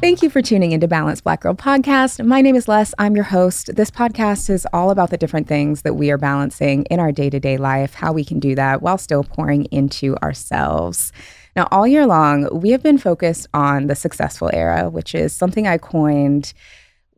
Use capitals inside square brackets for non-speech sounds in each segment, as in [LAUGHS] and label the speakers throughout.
Speaker 1: Thank you for tuning into Balanced Black Girl Podcast. My name is Les. I'm your host. This podcast is all about the different things that we are balancing in our day to day life, how we can do that while still pouring into ourselves. Now, all year long, we have been focused on the successful era, which is something I coined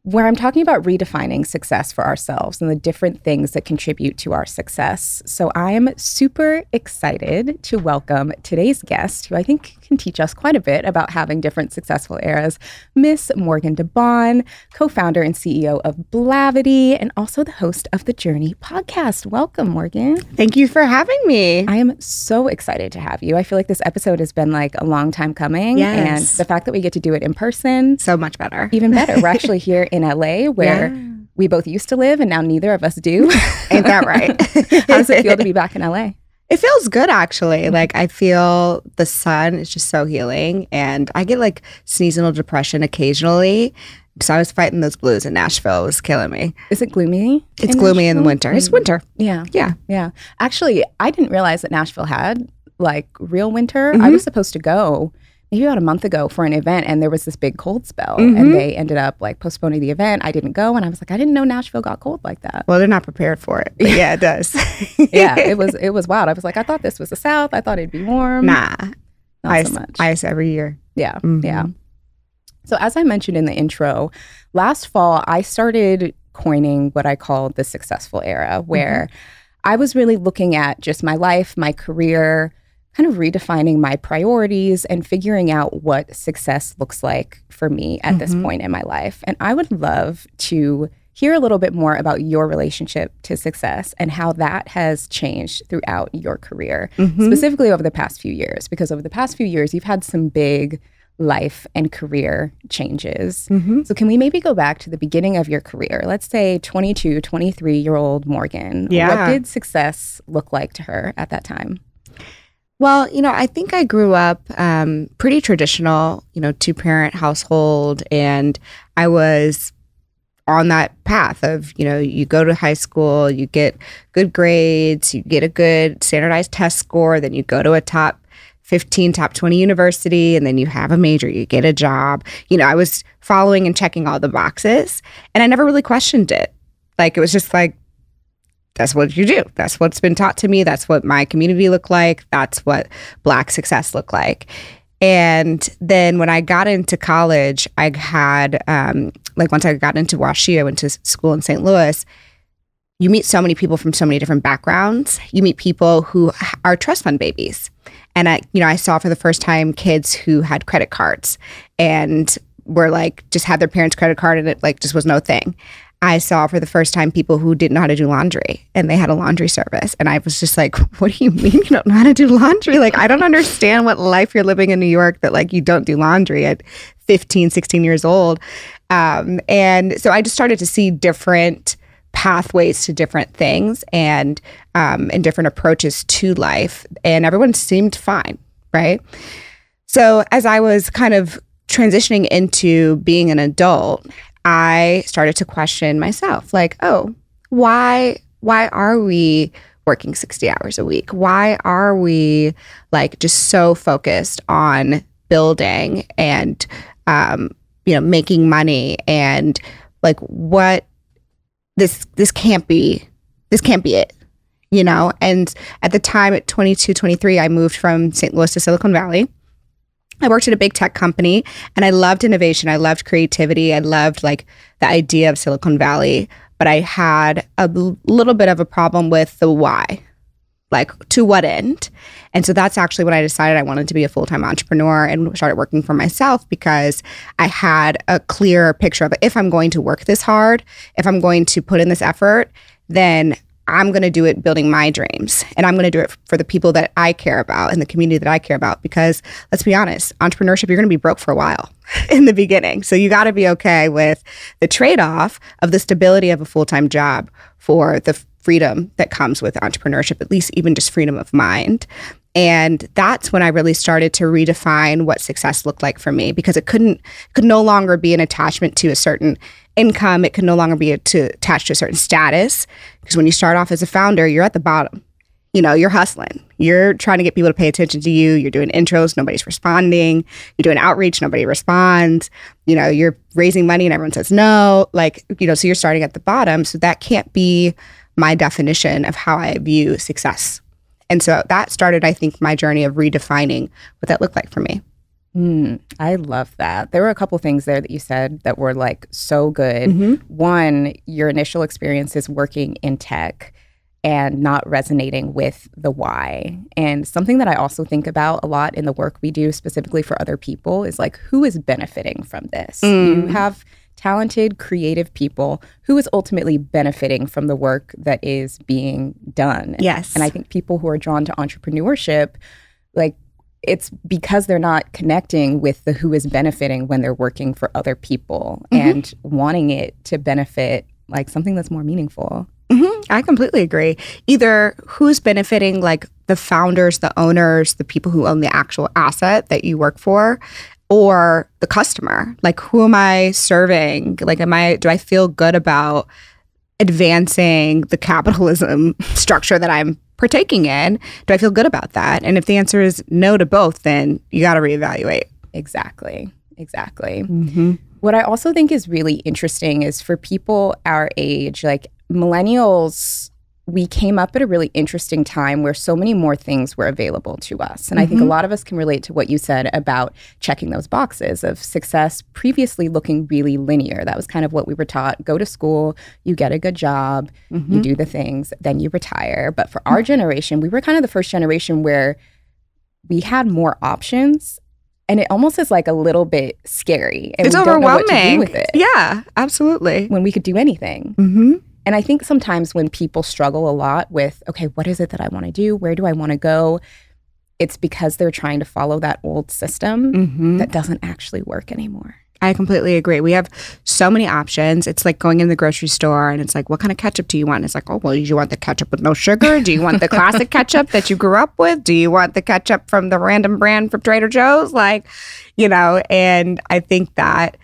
Speaker 1: where I'm talking about redefining success for ourselves and the different things that contribute to our success. So I am super excited to welcome today's guest, who I think can teach us quite a bit about having different successful eras, Miss Morgan DeBaun, co-founder and CEO of Blavity, and also the host of the Journey podcast. Welcome, Morgan.
Speaker 2: Thank you for having me.
Speaker 1: I am so excited to have you. I feel like this episode has been like a long time coming.
Speaker 2: Yes.
Speaker 1: And the fact that we get to do it in person,
Speaker 2: so much better.
Speaker 1: even better. We're [LAUGHS] actually here in LA where
Speaker 2: Yeah.
Speaker 1: we both used to live and now neither of us do. [LAUGHS]
Speaker 2: Ain't that right? [LAUGHS]
Speaker 1: How does it feel to be [LAUGHS] back in LA?
Speaker 2: It feels good actually. Like I feel the sun is just so healing and I get like seasonal depression occasionally. So I was fighting those blues in Nashville. It was killing me.
Speaker 1: Is it gloomy?
Speaker 2: It's gloomy in the winter. It's
Speaker 1: Mm.
Speaker 2: winter.
Speaker 1: Yeah.
Speaker 2: Yeah.
Speaker 1: Yeah. Actually, I didn't realize that Nashville had like real winter. I
Speaker 2: Mhm.
Speaker 1: was supposed to go maybe about a month ago for an event and there was this big cold spell
Speaker 2: Mhm.
Speaker 1: and they ended up like postponing the event. I didn't go and I was like, I didn't know Nashville got cold like that.
Speaker 2: Well, they're not prepared for it. Yeah, it [LAUGHS] does.
Speaker 1: yeah, it was [LAUGHS] it was wild. I was like, I thought this was the South. I thought it'd be warm.
Speaker 2: nah.
Speaker 1: not
Speaker 2: Ice,
Speaker 1: so much.
Speaker 2: ice every year.
Speaker 1: Yeah,
Speaker 2: Mhm.
Speaker 1: yeah. So, as I mentioned in the intro, last fall I started coining what I call the successful era, where I was really looking at just my life, my career, kind of redefining my priorities and figuring out what success looks like for me at this
Speaker 2: Mhm.
Speaker 1: point in my life. And I would love to hear a little bit more about your relationship to success and how that has changed throughout your career
Speaker 2: Mhm.
Speaker 1: specifically over the past few years, because over the past few years, you've had some big life and career changes.
Speaker 2: Mhm.
Speaker 1: So, can we maybe go back to the beginning of your career? Let's say 22, 23 year old Morgan.
Speaker 2: Yeah.
Speaker 1: What did success look like to her at that time?
Speaker 2: Well, you know, I think I grew up um, pretty traditional, you know, two parent household, and I was on that path of, you know, you go to high school, you get good grades, you get a good standardized test score, then you go to a top 15, top 20 university, and then you have a major, you get a job. You know, I was following and checking all the boxes, and I never really questioned it. Like, it was just like, that's what you do. That's what's been taught to me. That's what my community looked like. That's what black success looked like. And then when I got into college, I had um, like once I got into WashU, I went to school in St. Louis. You meet so many people from so many different backgrounds. You meet people who are trust fund babies, and I, you know, I saw for the first time kids who had credit cards and were like just had their parents' credit card, and it like just was no thing. I saw for the first time people who didn't know how to do laundry and they had a laundry service. And I was just like, [LAUGHS] what do you mean you don't know how to do laundry? Like, I don't understand what life you're living in New York that like you don't do laundry at 15, 16 years old. Um, and so I just started to see different pathways to different things and um, and different approaches to life. And everyone seemed fine, right? So as I was kind of transitioning into being an adult, I started to question myself like, oh, why why are we working 60 hours a week? Why are we like just so focused on building and um, you know, making money? And like what this this can't be this can't be it you know? And at the time at 22 23 i moved from st louis to silicon valley I worked at a big tech company and I loved innovation. I loved creativity. I loved like the idea of Silicon Valley, but I had a little bit of a problem with the why. Like to what end? And so that's actually when I decided I wanted to be a full-time entrepreneur and started working for myself because I had a clear picture of if I'm going to work this hard, if I'm going to put in this effort, then I'm going to do it building my dreams and I'm going to do it for the people that I care about and the community that I care about. Because let's be honest, entrepreneurship, you're going to be broke for a while [LAUGHS] in the beginning. So you got to be okay with the trade off of the stability of a full time job for the freedom that comes with entrepreneurship, at least even just freedom of mind. And that's when I really started to redefine what success looked like for me because it couldn't could no longer be an attachment to a certain income. It could no longer be to attached to a certain status because when you start off as a founder, you're at the bottom. you know, you're hustling. You're trying to get people to pay attention to you. You're doing intros, nobody's responding. You're doing outreach, nobody responds. You know, you're raising money and everyone says no. Like, you know, so you're starting at the bottom. So that can't be my definition of how I view success. And so that started, I think, my journey of redefining what that looked like for me.
Speaker 1: Mm, I love that. There were a couple things there that you said that were like so good. Mm-hmm. One, your initial experiences working in tech and not resonating with the why. And something that I also think about a lot in the work we do specifically for other people is like who is benefiting from this? Mm. You have talented, creative people who is ultimately benefiting from the work that is being done.
Speaker 2: Yes.
Speaker 1: And I think people who are drawn to entrepreneurship, like it's because they're not connecting with the who is benefiting when they're working for other people mm-hmm. and wanting it to benefit like something that's more meaningful.
Speaker 2: Mm-hmm. I completely agree. Either who's benefiting, like the founders, the owners, the people who own the actual asset that you work for, or the customer. Like, who am I serving? Like, am I, do I feel good about advancing the capitalism [LAUGHS] structure that I'm partaking in? Do I feel good about that? And if the answer is no to both, then you got to reevaluate.
Speaker 1: Exactly. Exactly. Mm-hmm. What I also think is really interesting is for people our age, like millennials we came up at a really interesting time where so many more things were available to us. And mm-hmm. I think a mm-hmm. lot of us can relate to what you said about checking those boxes of success previously looking really linear. That was kind of what we were taught go to school, you get a good job, mm-hmm. you do the things, then you retire. But for our generation, we were kind of the first generation where we had more options and it almost is like a little bit scary.
Speaker 2: And it's overwhelming. with it. Yeah, absolutely.
Speaker 1: When we could do anything. Mm-hmm. And I think sometimes when people struggle a lot with, okay, what is it that I want to do? Where do I want to go? It's because they're trying to follow that old system mm-hmm. that doesn't actually work anymore.
Speaker 2: I completely agree. We have so many options. It's like going in the grocery store and it's like, what kind of ketchup do you want? And It's like, oh, well, do you want the ketchup with no sugar? Do you want the classic [LAUGHS] ketchup that you grew up with? Do you want the ketchup from the random brand from Trader Joe's? Like, you know, and I think that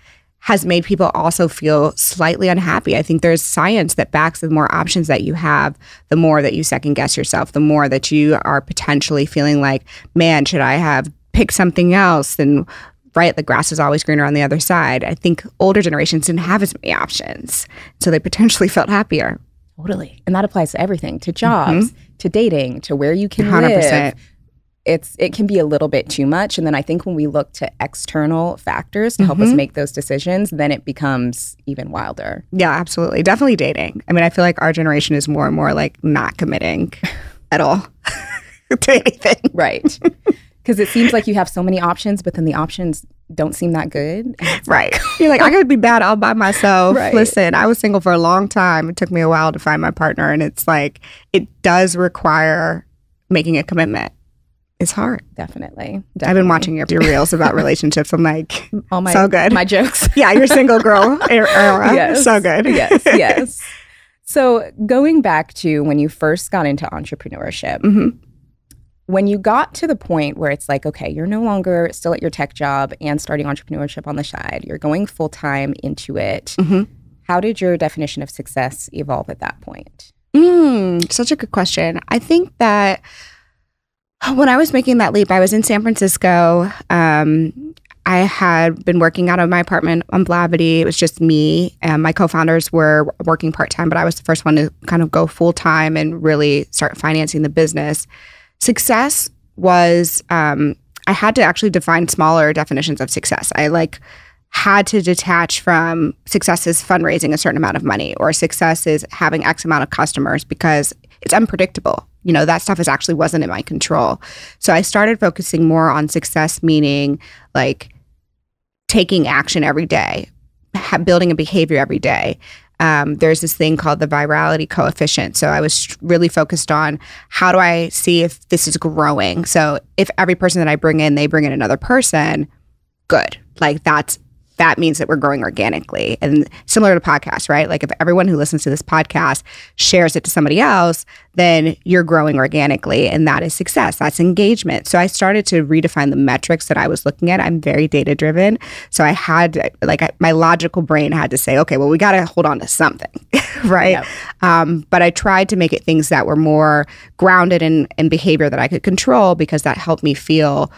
Speaker 2: has made people also feel slightly unhappy. I think there's science that backs the more options that you have, the more that you second guess yourself, the more that you are potentially feeling like, man, should I have picked something else? And right, the grass is always greener on the other side. I think older generations didn't have as many options. So they potentially [LAUGHS] felt happier.
Speaker 1: Totally. And that applies to everything to jobs, mm-hmm. to dating, to where you can 100%. live it's it can be a little bit too much. And then i think when we look to external factors to mm-hmm. help us mm-hmm. make those decisions then it becomes even wilder.
Speaker 2: Yeah absolutely. Definitely dating. I mean i feel like our generation is more and more like not committing [LAUGHS] at all [LAUGHS] to anything.
Speaker 1: Right. [LAUGHS] Because it seems like you have so many options but then the options don't seem that good.
Speaker 2: Right like, you're like i could be bad all by myself. Right. listen i was single for a long time. It took me a while to find my partner and it's like it does require making a commitment it's hard.
Speaker 1: Definitely,
Speaker 2: definitely. I've been watching your, your reels about [LAUGHS] relationships. I'm like, all my so good.
Speaker 1: My jokes. [LAUGHS]
Speaker 2: yeah, you're single girl [LAUGHS] era. Yes. So good.
Speaker 1: yes. Yes. So going back to when you first got into entrepreneurship, mm-hmm. when you got to the point where it's like, okay, you're no longer still at your tech job and starting entrepreneurship on the side. You're going full time into it. Mm-hmm. How did your definition of success evolve at that point?
Speaker 2: Mm, such a good question. I think that when I was making that leap, I was in San Francisco. Um, I had been working out of my apartment on Blavity. It was just me, and my co-founders were working part time, but I was the first one to kind of go full time and really start financing the business. Success was um, I had to actually define smaller definitions of success. I like had to detach from success is fundraising a certain amount of money or success is having X amount of customers because it's unpredictable you know, that stuff is actually wasn't in my control. So I started focusing more on success, meaning like taking action every day, ha- building a behavior every day. Um, there's this thing called the virality coefficient. So I was really focused on how do I see if this is growing. So if every person that I bring in, they bring in another person, good. Like that's that means that we're growing organically. And similar to podcasts, right? Like if everyone who listens to this podcast shares it to somebody else, then you're growing organically. And that is success. That's engagement. So I started to redefine the metrics that I was looking at. I'm very data driven. So I had, like, my logical brain had to say, okay, well, we got to hold on to something, [LAUGHS] right? Yep. Um, but I tried to make it things that were more grounded in, in behavior that I could control because that helped me feel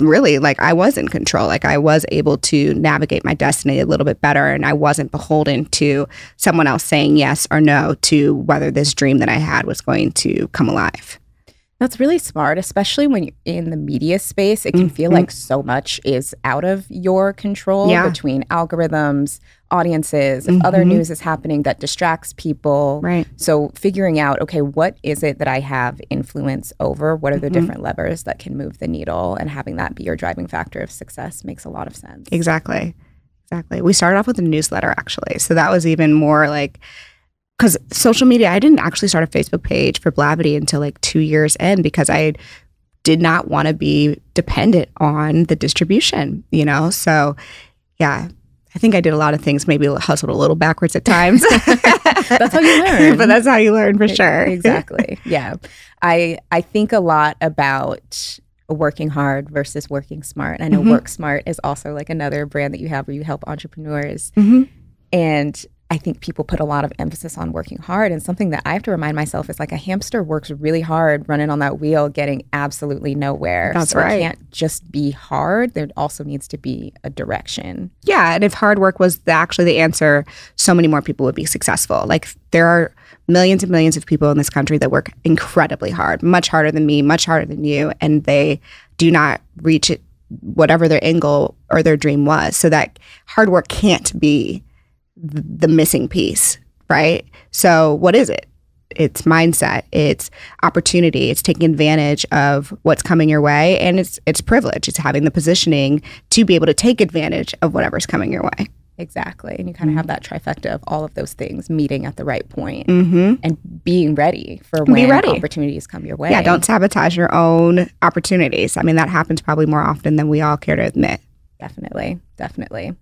Speaker 2: really like I was in control. Like I was able to navigate my destiny a little bit better and I wasn't beholden to someone else saying yes or no to whether this dream that I had was going to come alive.
Speaker 1: That's really smart, especially when you're in the media space. It can mm-hmm. feel like so much is out of your control yeah. between algorithms, audiences, if mm-hmm. other news is happening that distracts people.
Speaker 2: Right.
Speaker 1: So figuring out, okay, what is it that I have influence over? What are the mm-hmm. different levers that can move the needle? And having that be your driving factor of success makes a lot of sense.
Speaker 2: Exactly. Exactly. We started off with a newsletter actually. So that was even more like because social media, I didn't actually start a Facebook page for Blavity until like two years in because I did not want to be dependent on the distribution, you know? So, yeah, I think I did a lot of things, maybe hustled a little backwards at times. [LAUGHS]
Speaker 1: that's how you [LAUGHS] learn.
Speaker 2: but that's how you learn for sure. [LAUGHS]
Speaker 1: exactly. Yeah. I I think a lot about working hard versus working smart. I know mm-hmm. Work Smart is also like another brand that you have where you help entrepreneurs. Mm-hmm. And I think people put a lot of emphasis on working hard. And something that I have to remind myself is like a hamster works really hard running on that wheel, getting absolutely nowhere.
Speaker 2: That's
Speaker 1: so
Speaker 2: right.
Speaker 1: It can't just be hard. There also needs to be a direction.
Speaker 2: Yeah. And if hard work was the, actually the answer, so many more people would be successful. Like there are millions and millions of people in this country that work incredibly hard, much harder than me, much harder than you, and they do not reach it, whatever their end goal or their dream was. So that hard work can't be the missing piece, right? So, what is it? It's mindset, it's opportunity, it's taking advantage of what's coming your way, and it's it's privilege. It's having the positioning to be able to take advantage of whatever's coming your way.
Speaker 1: Exactly. And you kind of have that trifecta of all of those things meeting at the right point mm-hmm. and being ready for when ready. opportunities come your way.
Speaker 2: Yeah, don't sabotage your own opportunities. I mean, that happens probably more often than we all care to admit.
Speaker 1: Definitely. Definitely.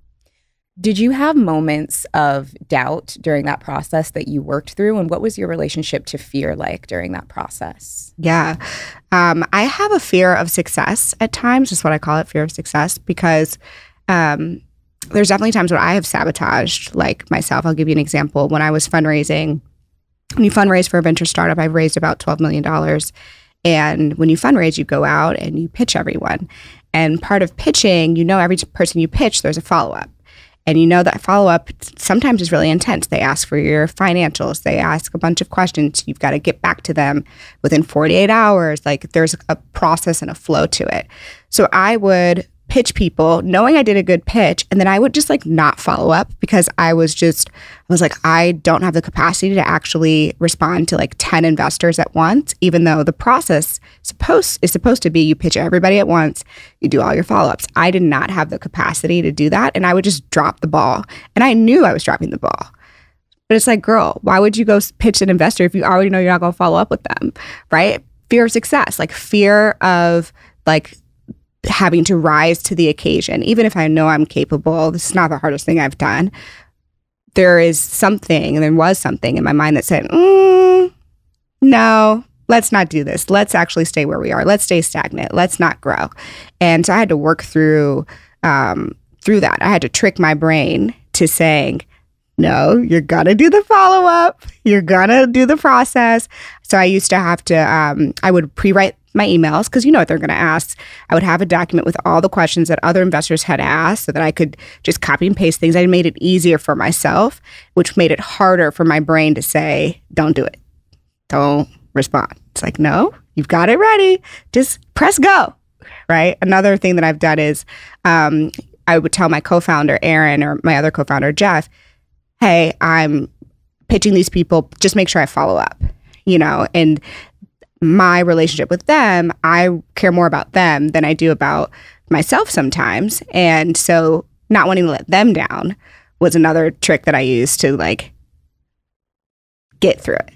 Speaker 1: Did you have moments of doubt during that process that you worked through? And what was your relationship to fear like during that process?
Speaker 2: Yeah. Um, I have a fear of success at times, just what I call it fear of success, because um, there's definitely times when I have sabotaged like myself. I'll give you an example. When I was fundraising, when you fundraise for a venture startup, I've raised about $12 million. And when you fundraise, you go out and you pitch everyone. And part of pitching, you know, every person you pitch, there's a follow up. And you know that follow up sometimes is really intense. They ask for your financials, they ask a bunch of questions. You've got to get back to them within 48 hours. Like there's a process and a flow to it. So I would pitch people knowing I did a good pitch and then I would just like not follow up because I was just I was like I don't have the capacity to actually respond to like 10 investors at once even though the process supposed is supposed to be you pitch everybody at once you do all your follow-ups. I did not have the capacity to do that and I would just drop the ball and I knew I was dropping the ball. But it's like girl why would you go pitch an investor if you already know you're not going to follow up with them right? Fear of success like fear of like having to rise to the occasion, even if I know I'm capable. This is not the hardest thing I've done. There is something, and there was something in my mind that said, mm, no, let's not do this. Let's actually stay where we are. Let's stay stagnant. Let's not grow. And so I had to work through um, through that. I had to trick my brain to saying, no, you're gonna do the follow up. You're gonna do the process. So I used to have to. Um, I would pre-write my emails because you know what they're going to ask. I would have a document with all the questions that other investors had asked so that I could just copy and paste things. I made it easier for myself, which made it harder for my brain to say, don't do it. Don't respond. It's like, no, you've got it ready. Just press go. Right. Another thing that I've done is um, I would tell my co founder, Aaron, or my other co founder, Jeff, hey, I'm pitching these people. Just make sure I follow up you know, and my relationship with them, I care more about them than I do about myself sometimes. And so not wanting to let them down was another trick that I used to like get through it.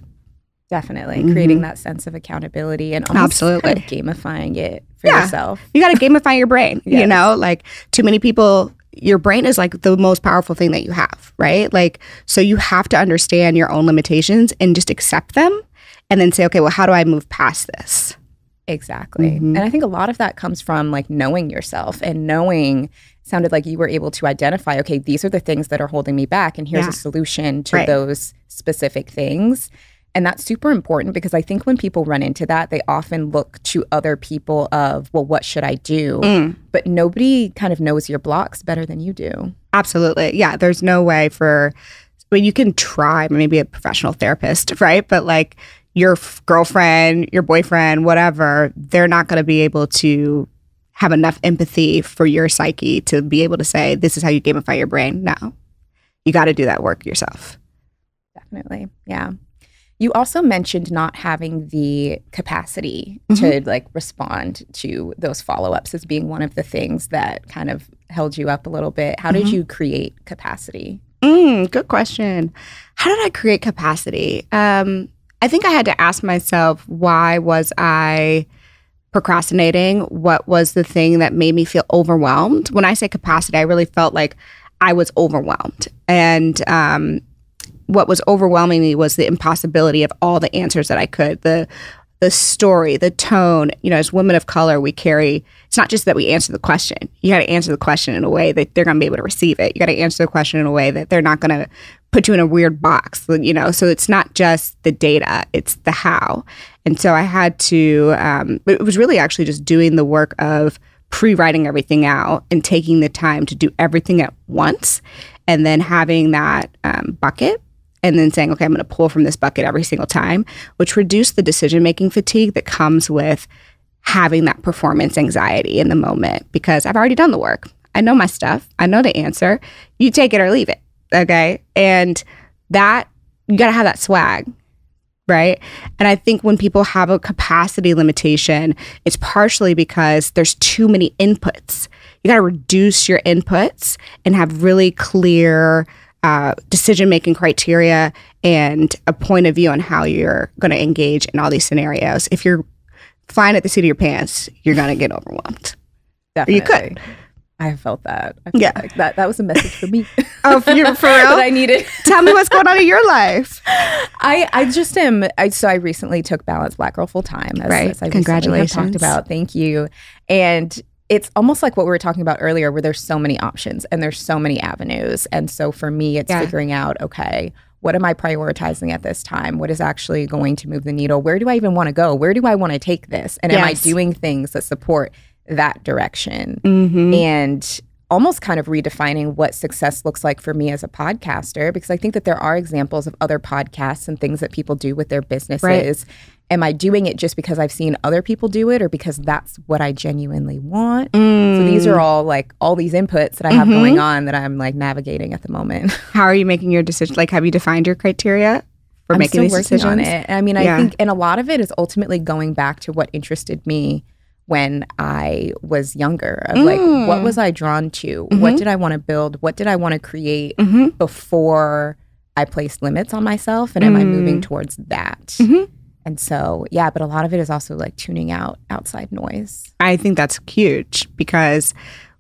Speaker 1: Definitely. Mm-hmm. Creating that sense of accountability and Absolutely. Kind of gamifying it for yeah. yourself.
Speaker 2: You got to gamify your brain, yes. you know, like too many people your brain is like the most powerful thing that you have, right? Like, so you have to understand your own limitations and just accept them and then say, okay, well, how do I move past this?
Speaker 1: Exactly.
Speaker 2: Mhm.
Speaker 1: And I think a lot of that comes from like knowing yourself and knowing sounded like you were able to identify, okay, these are the things that are holding me back and here's
Speaker 2: Yeah.
Speaker 1: a solution to
Speaker 2: Right.
Speaker 1: those specific things. And that's super important because I think when people run into that, they often look to other people of, well, what should I do?
Speaker 2: Mm.
Speaker 1: But nobody kind of knows your blocks better than you do.
Speaker 2: Absolutely. Yeah. There's no way for, I mean, you can try, maybe a professional therapist, [LAUGHS] right? But like your f- girlfriend, your boyfriend, whatever, they're not going to be able to have enough empathy for your psyche to be able to say, this is how you gamify your brain. No, you got to do that work yourself.
Speaker 1: Definitely. Yeah. You also mentioned not having the capacity to like respond to those follow ups as being one of the things that kind of held you up a little bit. How did
Speaker 2: Mhm.
Speaker 1: you create capacity?
Speaker 2: Mm, good question. How did I create capacity? Um, I think I had to ask myself why was I procrastinating? What was the thing that made me feel overwhelmed? When I say capacity, I really felt like I was overwhelmed, and um, what was overwhelming me was the impossibility of all the answers that I could. The the story, the tone. You know, as women of color, we carry. It's not just that we answer the question. You got to answer the question in a way that they're going to be able to receive it. You got to answer the question in a way that they're not going to put you in a weird box. You know, so it's not just the data; it's the how. And so I had to. Um, it was really actually just doing the work of pre-writing everything out and taking the time to do everything at once, and then having that um, bucket and then saying, okay, I'm going to pull from this bucket every single time, which reduced the decision making fatigue that comes with having that performance anxiety in the moment because I've already done the work. I know my stuff, I know the answer. You take it or leave it. Okay. And that, you got to have that swag. Right. And I think when people have a capacity limitation, it's partially because there's too many inputs. You got to reduce your inputs and have really clear uh, decision making criteria and a point of view on how you're going to engage in all these scenarios. If you're flying at the seat of your pants, you're going to get overwhelmed.
Speaker 1: Definitely.
Speaker 2: You could.
Speaker 1: I felt that. I feel
Speaker 2: Yeah.
Speaker 1: like that that was a message for me. [LAUGHS]
Speaker 2: Oh, for, you, for [LAUGHS]
Speaker 1: that? I needed.
Speaker 2: Tell me what's going on in your life. [LAUGHS]
Speaker 1: I, I just am. I, so I recently took Balance Black Girl full time.
Speaker 2: Right.
Speaker 1: as I
Speaker 2: Congratulations.
Speaker 1: talked about. Thank you. And it's almost like what we were talking about earlier, where there's so many options and there's so many avenues. And so for me, it's
Speaker 2: Yeah.
Speaker 1: figuring out okay, what am I prioritizing at this time? What is actually going to move the needle? Where do I even want to go? Where do I want to take this? And am I doing things that support that direction?
Speaker 2: Mm-hmm.
Speaker 1: and almost kind of redefining what success looks like for me as a podcaster because I think that there are examples of other podcasts and things that people do with their businesses. Am I doing it just because I've seen other people do it or because that's what I genuinely want? So these
Speaker 2: Mm.
Speaker 1: are all like all these inputs that I have
Speaker 2: Mhm.
Speaker 1: going on that I'm like navigating at the moment. [LAUGHS]
Speaker 2: How are you making your decision? Like, have you defined your criteria for
Speaker 1: I'm
Speaker 2: making
Speaker 1: still
Speaker 2: these
Speaker 1: working
Speaker 2: decisions?
Speaker 1: on it. I mean, I
Speaker 2: Yeah.
Speaker 1: think, and a lot of it is ultimately going back to what interested me when I was younger. Of like,
Speaker 2: Mm.
Speaker 1: what was I drawn to?
Speaker 2: Mhm.
Speaker 1: What did I want to build? What did I want to create
Speaker 2: Mm-hmm.
Speaker 1: before I placed limits on myself? And am I moving
Speaker 2: Mm.
Speaker 1: towards that?
Speaker 2: Mhm.
Speaker 1: And so, yeah, but a lot of it is also like tuning out outside noise.
Speaker 2: I think that's huge because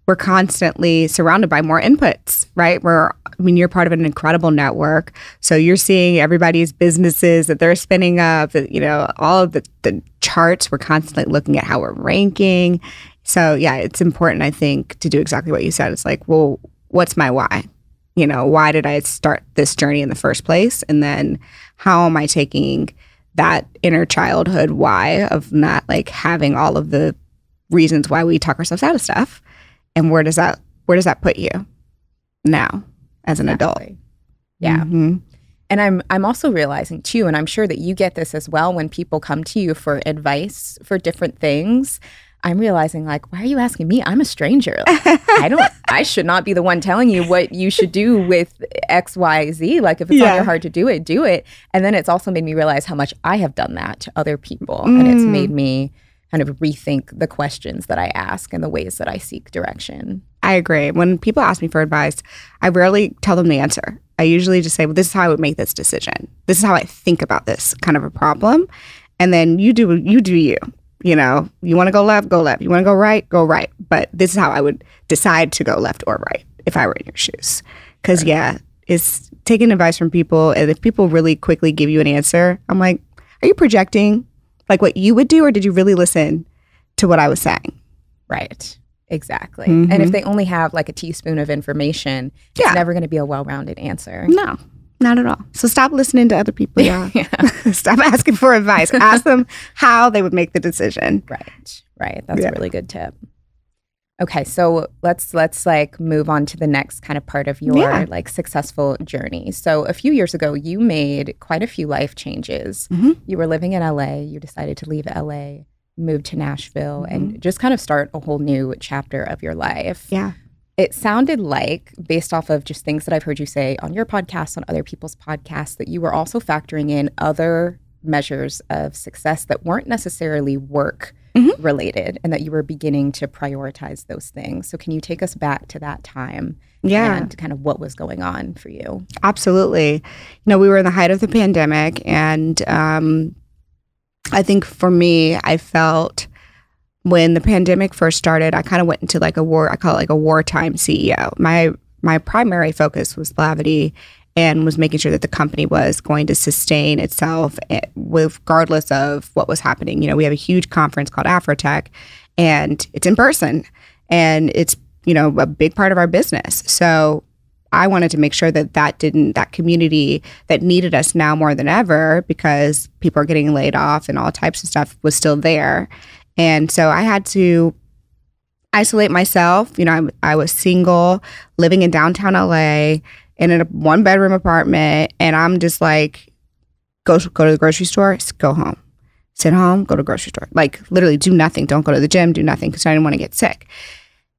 Speaker 2: we're constantly surrounded by more inputs, right? We're, I mean, you're part of an incredible network. So you're seeing everybody's businesses that they're spinning up, you know, all of the, the charts. We're constantly looking at how we're ranking. So, yeah, it's important, I think, to do exactly what you said. It's like, well, what's my why? You know, why did I start this journey in the first place? And then how am I taking that inner childhood why of not like having all of the reasons why we talk ourselves out of stuff and where does that where does that put you now as an adult
Speaker 1: Exactly. Yeah.
Speaker 2: Mhm.
Speaker 1: And I'm I'm also realizing too, and I'm sure that you get this as well when people come to you for advice for different things. I'm realizing like, why are you asking me? I'm a stranger. Like, I don't [LAUGHS] I should not be the one telling you what you should do with X, Y, Z. Like if it's on your heart to do it, do it. And then it's also made me realize how much I have done that to other people. And it's
Speaker 2: Mm.
Speaker 1: made me kind of rethink the questions that I ask and the ways that I seek direction.
Speaker 2: I agree. When people ask me for advice, I rarely tell them the answer. I usually just say, well, this is how I would make this decision. This is how I think about this kind of a problem. And then you do you do you. You know, you want to go left, go left. You want to go right, go right. But this is how I would decide to go left or right. if I were in your shoes. Because, yeah, it's taking advice from people. And if people really quickly give you an answer, I'm like, are you projecting like what you would do, or did you really listen to what I was saying?
Speaker 1: Right. Exactly. Mm-hmm. And if they only have like a teaspoon of information, it's yeah. never going to be a well rounded answer.
Speaker 2: No, not at all. So stop listening to other people. Yeah. yeah. [LAUGHS] stop asking for advice. [LAUGHS] Ask them how they would make the decision.
Speaker 1: Right. Right. That's yeah. a really good tip. Okay, so let's let's like move on to the next kind of part of your yeah. like successful journey. So a few years ago, you made quite a few life changes. Mm-hmm. You were living in LA. You decided to leave LA, move to Nashville, mm-hmm. and just kind of start a whole new chapter of your life.
Speaker 2: Yeah.
Speaker 1: It sounded like, based off of just things that I've heard you say on your podcast, on other people's podcasts, that you were also factoring in other measures of success that weren't necessarily work mm-hmm. related and that you were beginning to prioritize those things. So, can you take us back to that time?
Speaker 2: Yeah.
Speaker 1: And kind of what was going on for you?
Speaker 2: Absolutely. You know, we were in the height of the pandemic, and um, I think for me, I felt when the pandemic first started, I kind of went into like a war, I call it like a wartime CEO. My my primary focus was Blavity and was making sure that the company was going to sustain itself eh, regardless of what was happening. You know, we have a huge conference called Afrotech and it's in person and it's, you know, a big part of our business. So I wanted to make sure that that didn't, that community that needed us now more than ever because people are getting laid off and all types of stuff was still there. And so I had to isolate myself. You know, I, I was single, living in downtown LA in a one bedroom apartment and I'm just like, go go to the grocery store, go home. Sit home, go to grocery store. Like literally do nothing. Don't go to the gym, do nothing because I didn't want to get sick.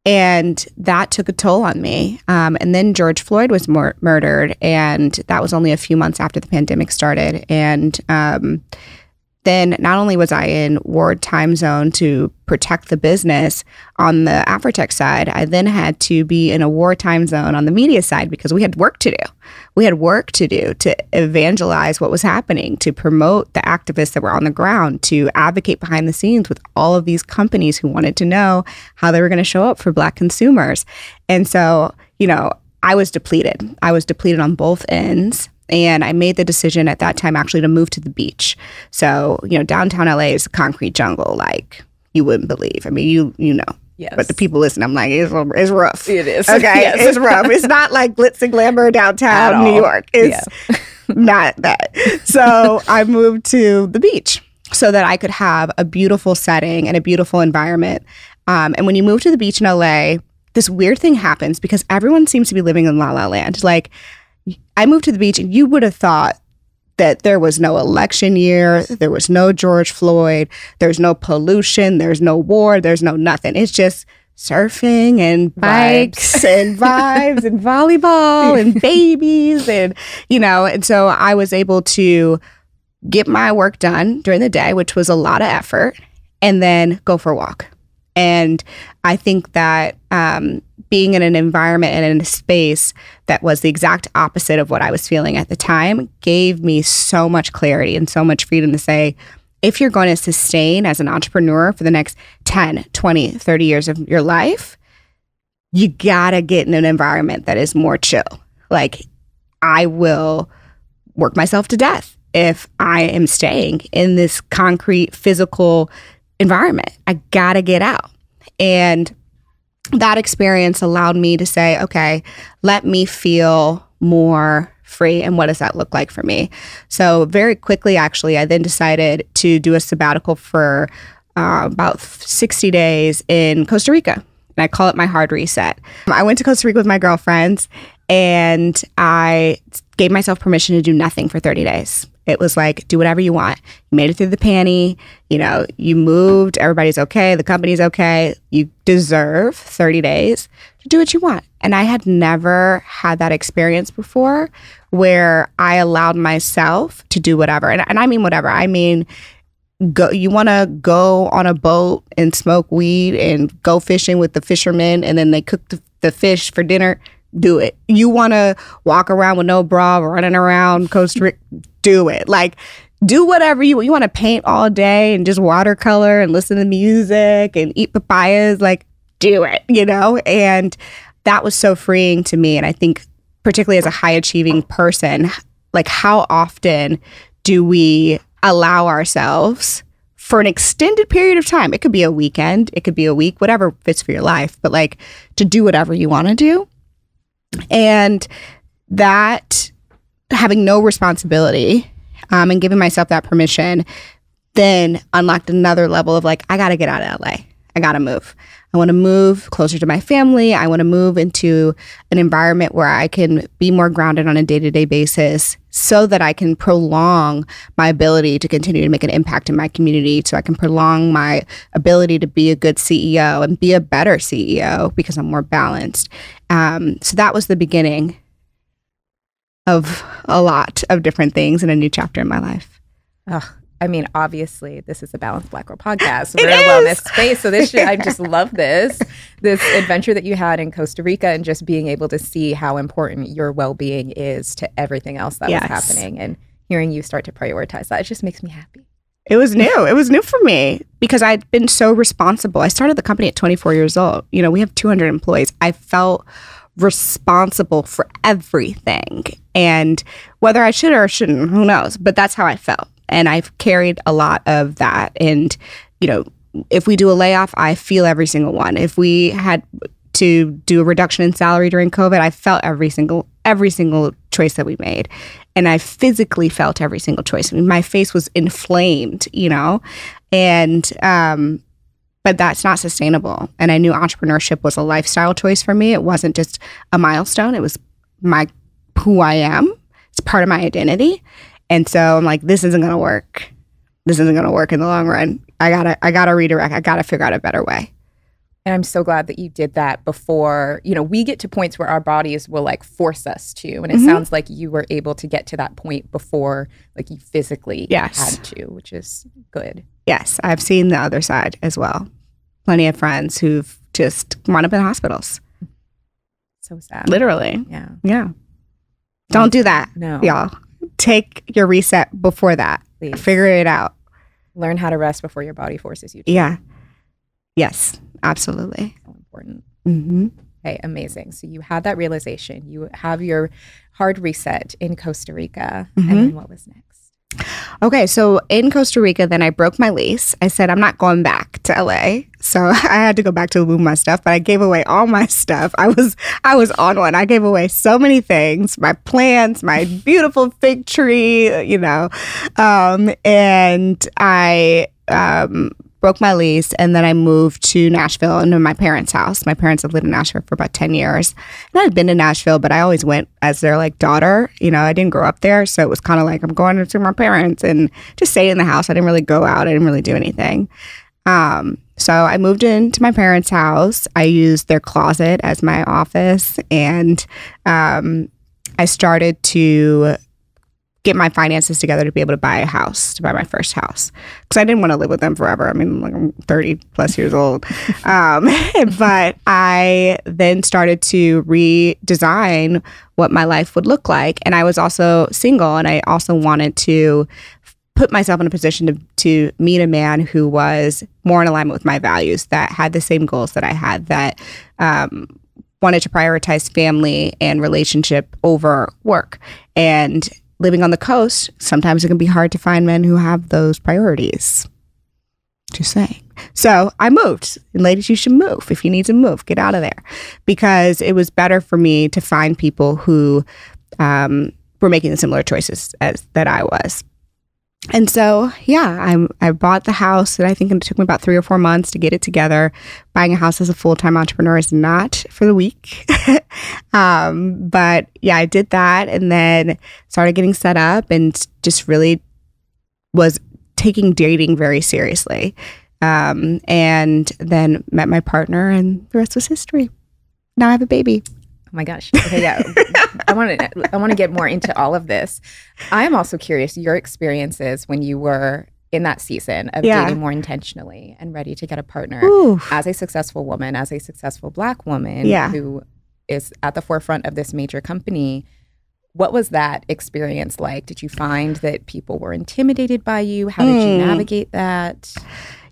Speaker 2: And that took a toll on me. Um, and then George Floyd was mur- murdered, and that was only a few months after the pandemic started. And um, then not only was I in ward time zone to protect the business on the Afrotech side, I then had to be in a war time zone on the media side because we had work to do. We had work to do to evangelize what was happening, to promote the activists that were on the ground, to advocate behind the scenes with all of these companies who wanted to know how they were going to show up for Black consumers. And so, you know, I was depleted. I was depleted on both ends. And I made the decision at that time actually to move to the beach. So, you know, downtown LA is a concrete jungle like you wouldn't believe. I mean, you you know.
Speaker 1: Yes.
Speaker 2: But the people listen, I'm like, it's, it's rough.
Speaker 1: It is. [LAUGHS]
Speaker 2: Okay. Yes. It's rough. It's not like glitz and glamour downtown New York. It's yeah. [LAUGHS] not that. So I moved to the beach so that I could have a beautiful setting and a beautiful environment. Um, and when you move to the beach in LA, this weird thing happens because everyone seems to be living in La La Land. Like I moved to the beach, and you would have thought that there was no election year, there was no George Floyd, there's no pollution, there's no war, there's no nothing. It's just surfing and bikes and vibes and volleyball and [LAUGHS] babies and you know and so I was able to get my work done during the day which was a lot of effort and then go for a walk and I think that um, being in an environment and in a space that was the exact opposite of what I was feeling at the time gave me so much clarity and so much freedom to say, if you're going to sustain as an entrepreneur for the next 10, 20, 30 years of your life, you gotta get in an environment that is more chill. Like, I will work myself to death if I am staying in this concrete, physical environment. I gotta get out. And that experience allowed me to say, okay, let me feel more free. And what does that look like for me? So, very quickly, actually, I then decided to do a sabbatical for uh, about 60 days in Costa Rica. And I call it my hard reset. I went to Costa Rica with my girlfriends and I gave myself permission to do nothing for 30 days. It was like, do whatever you want. You made it through the panty. You know, you moved. Everybody's okay. The company's okay. You deserve 30 days to do what you want. And I had never had that experience before where I allowed myself to do whatever. And, and I mean, whatever. I mean, go you want to go on a boat and smoke weed and go fishing with the fishermen and then they cook the, the fish for dinner do it. You want to walk around with no bra, running around Costa Rica, do it. Like, do whatever you you want to paint all day and just watercolor and listen to music and eat papayas. Like, do it, you know? And that was so freeing to me. And I think, particularly as a high achieving person, like how often do we allow ourselves for an extended period of time? It could be a weekend, it could be a week, whatever fits for your life, but like to do whatever you want to do. And that having no responsibility um, and giving myself that permission then unlocked another level of like, I got to get out of LA. I got to move. I want to move closer to my family. I want to move into an environment where I can be more grounded on a day to day basis so that I can prolong my ability to continue to make an impact in my community. So I can prolong my ability to be a good CEO and be a better CEO because I'm more balanced. Um, so that was the beginning of a lot of different things in a new chapter in my life.
Speaker 1: Oh, I mean, obviously, this is a Balanced Black Girl podcast. [LAUGHS] We're in a wellness space. So this [LAUGHS] should, I just love this, this adventure that you had in Costa Rica and just being able to see how important your well-being is to everything else that yes. was happening and hearing you start to prioritize that. It just makes me happy.
Speaker 2: It was new. It was new for me because I'd been so responsible. I started the company at 24 years old. You know, we have 200 employees. I felt responsible for everything. And whether I should or shouldn't, who knows? But that's how I felt. And I've carried a lot of that. And, you know, if we do a layoff, I feel every single one. If we had to do a reduction in salary during COVID, I felt every single every single choice that we made. And I physically felt every single choice. I mean, my face was inflamed, you know? And um but that's not sustainable. And I knew entrepreneurship was a lifestyle choice for me. It wasn't just a milestone. It was my who I am. It's part of my identity. And so I'm like, this isn't going to work. This isn't going to work in the long run. I gotta, I gotta redirect. I gotta figure out a better way.
Speaker 1: And I'm so glad that you did that before, you know, we get to points where our bodies will like force us to. And it mm-hmm. sounds like you were able to get to that point before like you physically yes. had to, which is good.
Speaker 2: Yes. I've seen the other side as well. Plenty of friends who've just wound up in hospitals.
Speaker 1: So sad.
Speaker 2: Literally.
Speaker 1: Yeah.
Speaker 2: Yeah. Don't do that.
Speaker 1: No.
Speaker 2: Y'all take your reset before that. Please. Figure it out.
Speaker 1: Learn how to rest before your body forces you to.
Speaker 2: Yeah. Yes, absolutely.
Speaker 1: So important.
Speaker 2: Mm-hmm.
Speaker 1: Okay, amazing. So you had that realization. You have your hard reset in Costa Rica. Mm-hmm. And then what was next?
Speaker 2: Okay, so in Costa Rica, then I broke my lease. I said I'm not going back to LA, so [LAUGHS] I had to go back to move my stuff. But I gave away all my [LAUGHS] stuff. I was I was on one. I gave away so many things: my plants, my beautiful fig tree, you know, um, and I um, broke my lease, and then I moved to Nashville and into my parents' house. My parents have lived in Nashville for about 10 years. And I'd been to Nashville, but I always went as their like daughter. You know, I didn't grow up there. So it was kind of like I'm going to my parents and just stay in the house. I didn't really go out. I didn't really do anything. Um, so I moved into my parents' house. I used their closet as my office, and um, I started to get my finances together to be able to buy a house, to buy my first house. Because I didn't want to live with them forever. I mean, like I'm 30 plus years old. [LAUGHS] Um, [LAUGHS] but I then started to redesign what my life would look like. And I was also single and I also wanted to put myself in a position to, to meet a man who was more in alignment with my values, that had the same goals that I had, that um, wanted to prioritize family and relationship over work. And living on the coast, sometimes it can be hard to find men who have those priorities. Just saying. So I moved. And ladies, you should move. If you need to move, get out of there. Because it was better for me to find people who um, were making the similar choices as that I was. And so, yeah, I I bought the house. And I think it took me about three or four months to get it together. Buying a house as a full time entrepreneur is not for the weak. [LAUGHS] um, but yeah, I did that, and then started getting set up, and just really was taking dating very seriously. Um, and then met my partner, and the rest was history. Now I have a baby.
Speaker 1: Oh my gosh. Okay, yeah. I want to I want to get more into all of this. I am also curious your experiences when you were in that season of yeah. dating more intentionally and ready to get a partner Oof. as a successful woman, as a successful black woman
Speaker 2: yeah.
Speaker 1: who is at the forefront of this major company. What was that experience like? Did you find that people were intimidated by you? How did mm. you hmm. navigate that?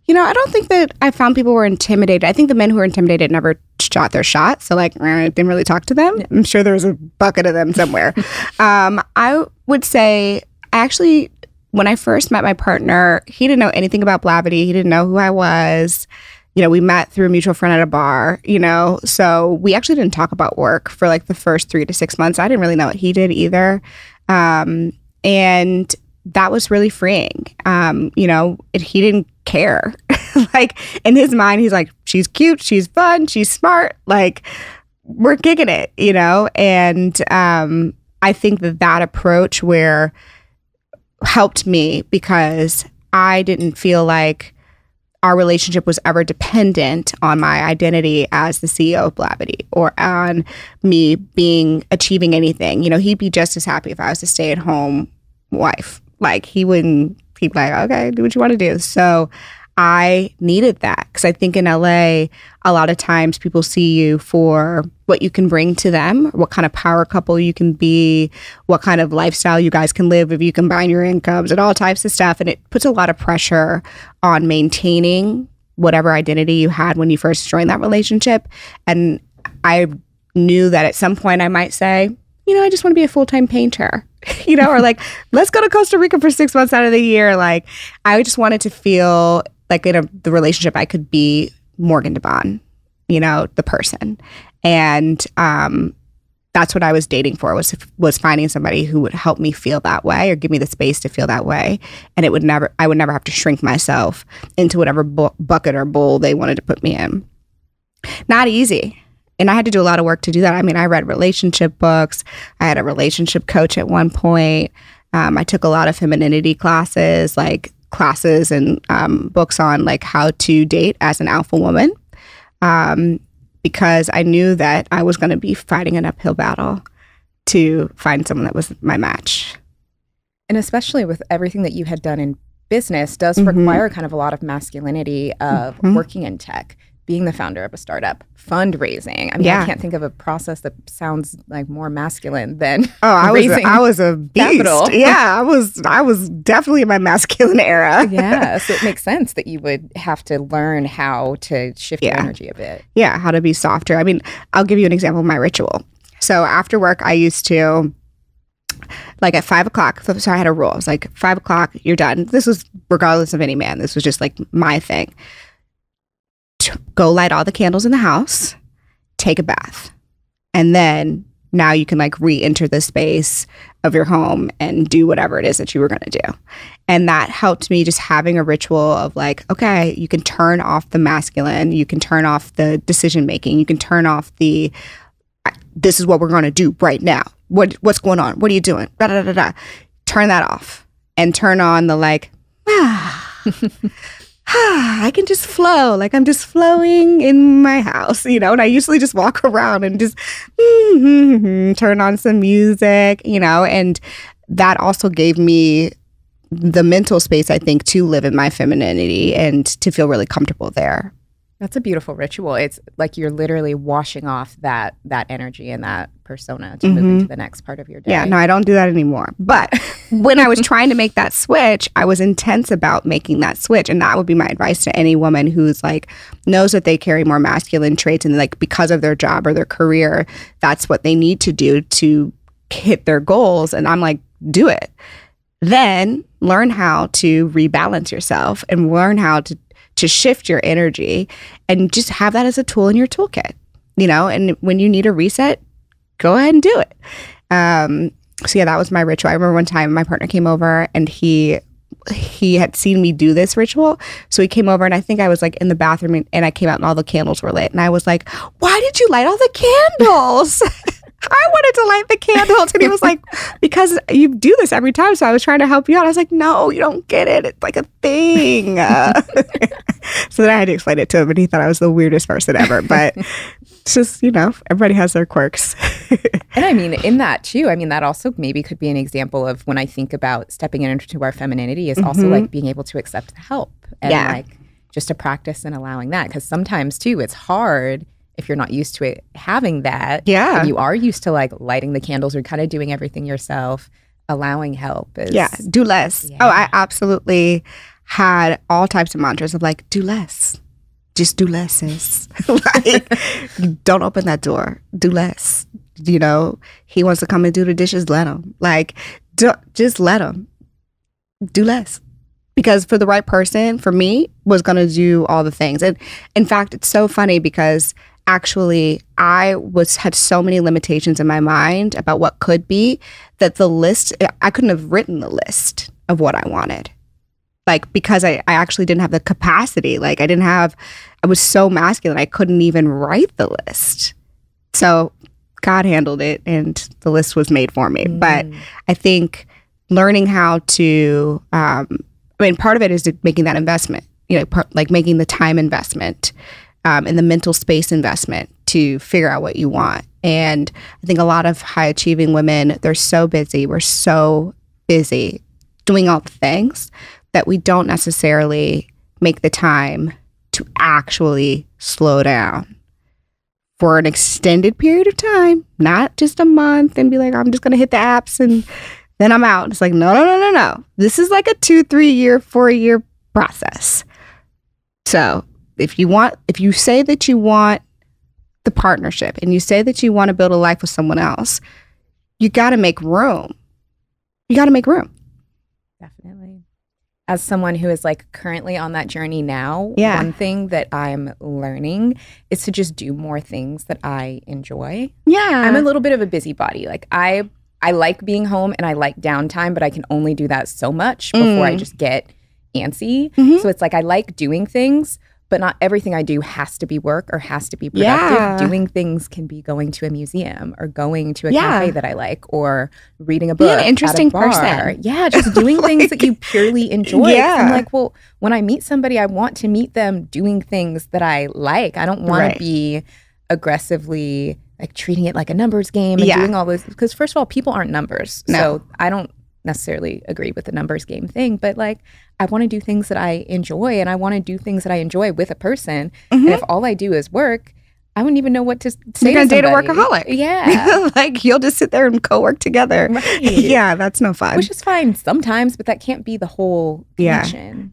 Speaker 2: You know, I don't think that I found people were intimidated. I think the men who were intimidated never shot their shot. So, like, I didn't really talk to them. I'm sure there was a bucket of them somewhere. [LAUGHS] um, I would say, actually, when I first met my partner, he didn't know anything about Blavity. He didn't know who I was. You know, we met through a mutual friend at a bar, you know, so we actually didn't talk about work for like the first three to six months. I didn't really know what he did either. Um, and that was really freeing. Um, you know, it, he didn't care. [LAUGHS] like in his mind, he's like, she's cute, she's fun, she's smart. Like we're kicking it, you know. And um, I think that that approach where helped me because I didn't feel like our relationship was ever dependent on my identity as the CEO of Blavity or on me being achieving anything. You know, he'd be just as happy if I was a stay at home wife. Like he wouldn't be like, okay, do what you want to do. So I needed that because I think in LA, a lot of times people see you for what you can bring to them, what kind of power couple you can be, what kind of lifestyle you guys can live if you combine your incomes and all types of stuff. And it puts a lot of pressure on maintaining whatever identity you had when you first joined that relationship. And I knew that at some point I might say, you know, I just want to be a full time painter. [LAUGHS] you know, or like, let's go to Costa Rica for six months out of the year. Like, I just wanted to feel like in a, the relationship, I could be Morgan DeBaun, you know, the person. And um, that's what I was dating for was was finding somebody who would help me feel that way or give me the space to feel that way, and it would never I would never have to shrink myself into whatever bu- bucket or bowl they wanted to put me in. Not easy, and I had to do a lot of work to do that. I mean, I read relationship books. I had a relationship coach at one point. Um, I took a lot of femininity classes, like classes and um, books on like how to date as an alpha woman um, because I knew that I was going to be fighting an uphill battle to find someone that was my match.
Speaker 1: And especially with everything that you had done in business does mm-hmm. require kind of a lot of masculinity of mm-hmm. working in tech being the founder of a startup, fundraising. I mean, yeah. I can't think of a process that sounds like more masculine than
Speaker 2: oh, I was a, I was a beast. Capital. Yeah, I was I was definitely in my masculine era. [LAUGHS]
Speaker 1: yeah, [LAUGHS] so it makes sense that you would have to learn how to shift yeah. your energy a bit.
Speaker 2: Yeah, how to be softer. I mean, I'll give you an example of my ritual. So after work, I used to like at five o'clock. So I had a rule. I was like, five o'clock, you're done. This was regardless of any man. This was just like my thing go light all the candles in the house, take a bath, and then now you can like re-enter the space of your home and do whatever it is that you were going to do. And that helped me just having a ritual of like, okay, you can turn off the masculine, you can turn off the decision making, you can turn off the this is what we're going to do right now. What what's going on? What are you doing? Da, da, da, da. Turn that off and turn on the like ah. [LAUGHS] [SIGHS] I can just flow, like I'm just flowing in my house, you know. And I usually just walk [LAUGHS] around and just turn on some music, you know. And that also gave me the mental space, I think, to live in my femininity and to feel really comfortable there.
Speaker 1: That's a beautiful ritual. It's like you're literally washing off that that energy and that persona to mm-hmm. move into the next part of your day.
Speaker 2: Yeah, no, I don't do that anymore. But [LAUGHS] when I was trying to make that switch, I was intense about making that switch, and that would be my advice to any woman who's like knows that they carry more masculine traits and like because of their job or their career, that's what they need to do to hit their goals. And I'm like, do it. Then learn how to rebalance yourself and learn how to to shift your energy and just have that as a tool in your toolkit, you know, and when you need a reset, go ahead and do it. Um, so yeah, that was my ritual. I remember one time my partner came over and he he had seen me do this ritual. So he came over and I think I was like in the bathroom and I came out and all the candles were lit. And I was like, why did you light all the candles? [LAUGHS] I wanted to light the candles. And he was like, because you do this every time. So I was trying to help you out. I was like, no, you don't get it. It's like a thing. Uh, [LAUGHS] so then I had to explain it to him and he thought I was the weirdest person ever. But it's just, you know, everybody has their quirks. [LAUGHS]
Speaker 1: and I mean, in that too, I mean, that also maybe could be an example of when I think about stepping into our femininity is mm-hmm. also like being able to accept the help and yeah. like just to practice and allowing that. Cause sometimes too, it's hard if you're not used to it having that.
Speaker 2: Yeah.
Speaker 1: you are used to like lighting the candles or kind of doing everything yourself, allowing help is
Speaker 2: Yeah, do less. Yeah. Oh, I absolutely had all types of mantras of like, do less. Just do less, sis. [LAUGHS] like, don't open that door. Do less. You know, he wants to come and do the dishes, let him. Like, do, just let him. Do less. Because for the right person, for me, was going to do all the things. And in fact, it's so funny because actually I was had so many limitations in my mind about what could be that the list I couldn't have written the list of what I wanted. Like because I, I actually didn't have the capacity. Like I didn't have I was so masculine I couldn't even write the list. So God handled it and the list was made for me. Mm. But I think learning how to um, I mean part of it is making that investment, you know, part, like making the time investment um, and the mental space investment to figure out what you want. And I think a lot of high achieving women, they're so busy. We're so busy doing all the things that we don't necessarily make the time to actually slow down for an extended period of time, not just a month and be like, I'm just going to hit the apps and then I'm out. It's like, no, no, no, no, no. This is like a two, three year, four year process. So if you want if you say that you want the partnership and you say that you want to build a life with someone else, you got to make room. You got to make room.
Speaker 1: Definitely. As someone who is like currently on that journey now,
Speaker 2: yeah.
Speaker 1: one thing that I'm learning is to just do more things that I enjoy.
Speaker 2: Yeah.
Speaker 1: I'm a little bit of a busybody. Like I I like being home and I like downtime, but I can only do that so much before mm. I just get antsy. Mm-hmm. So it's like I like doing things, but not everything I do has to be work or has to be productive. Yeah. Doing things can be going to a museum or going to a yeah. cafe that I like or reading a book.
Speaker 2: Be an interesting person.
Speaker 1: Yeah, [LAUGHS] just doing like, things that you purely enjoy. Yeah. I'm like, well, when I meet somebody, I want to meet them doing things that I like. I don't want right. to be aggressively like treating it like a numbers game and yeah. doing all this because first of all, people aren't numbers. No. So I don't necessarily agree with the numbers game thing, but like I want to do things that I enjoy and I want to do things that I enjoy with a person. Mm-hmm. And if all I do is work, I wouldn't even know what to say.
Speaker 2: You're gonna date a workaholic.
Speaker 1: Yeah, [LAUGHS]
Speaker 2: like you'll just sit there and co-work together. Right. [LAUGHS] yeah, that's no fun.
Speaker 1: Which is fine sometimes, but that can't be the whole. Yeah,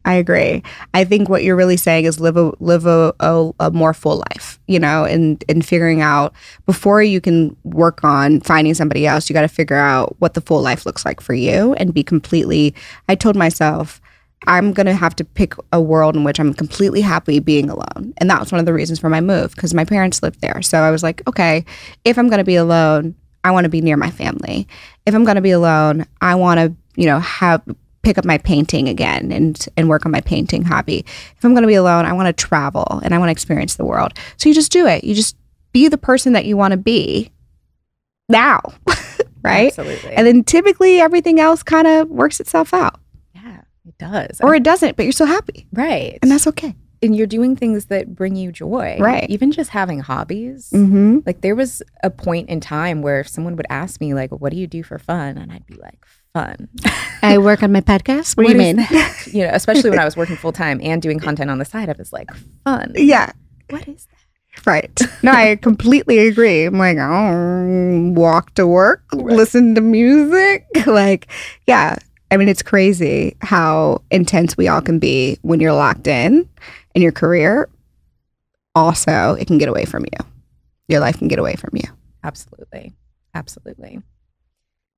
Speaker 2: I agree. I think what you're really saying is live a live a, a, a more full life. You know, and and figuring out before you can work on finding somebody else, you got to figure out what the full life looks like for you and be completely. I told myself I'm going to have to pick a world in which I'm completely happy being alone. And that was one of the reasons for my move because my parents lived there. So I was like, okay, if I'm going to be alone, I want to be near my family. If I'm going to be alone, I want to, you know, have pick up my painting again and and work on my painting hobby. If I'm going to be alone, I want to travel and I want to experience the world. So you just do it. You just be the person that you want to be now, [LAUGHS] right?
Speaker 1: Absolutely.
Speaker 2: And then typically everything else kind of works itself out.
Speaker 1: It does.
Speaker 2: Or it doesn't, but you're so happy.
Speaker 1: Right.
Speaker 2: And that's okay.
Speaker 1: And you're doing things that bring you joy.
Speaker 2: Right.
Speaker 1: Even just having hobbies.
Speaker 2: Mm-hmm.
Speaker 1: Like there was a point in time where if someone would ask me, like, what do you do for fun? And I'd be like, fun. [LAUGHS]
Speaker 2: I work on my podcast. What, what do you mean? [LAUGHS]
Speaker 1: you know, especially when I was working [LAUGHS] full time and doing content on the side, I was like, fun.
Speaker 2: Yeah.
Speaker 1: What is that?
Speaker 2: Right. No, I completely agree. I'm like, oh, walk to work, right. listen to music. Like, yeah, I mean, it's crazy how intense we all can be when you're locked in in your career. Also, it can get away from you. Your life can get away from you.
Speaker 1: Absolutely. Absolutely.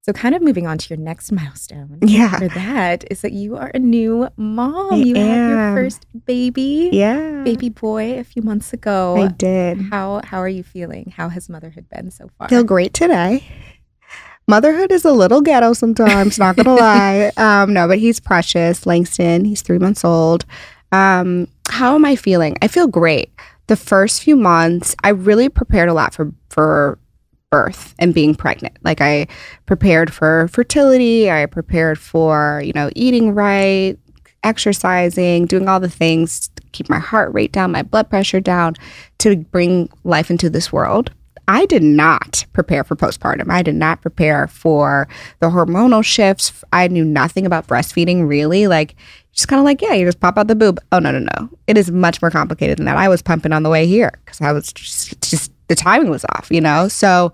Speaker 1: So, kind of moving on to your next milestone.
Speaker 2: Yeah.
Speaker 1: For that is that you are a new mom. I you am. have your first baby.
Speaker 2: Yeah.
Speaker 1: Baby boy a few months ago.
Speaker 2: I did.
Speaker 1: How how are you feeling? How has motherhood been so far?
Speaker 2: Feel great today motherhood is a little ghetto sometimes, not gonna lie. [LAUGHS] Um, no, but he's precious. Langston, he's three months old. Um, how am I feeling? I feel great. The first few months, I really prepared a lot for for birth and being pregnant. Like I prepared for fertility, I prepared for, you know, eating right, exercising, doing all the things to keep my heart rate down, my blood pressure down to bring life into this world. I did not prepare for postpartum. I did not prepare for the hormonal shifts. I knew nothing about breastfeeding really. Like, just kind of like, yeah, you just pop out the boob. Oh, no, no, no. It is much more complicated than that. I was pumping on the way here because I was just, just, the timing was off, you know? So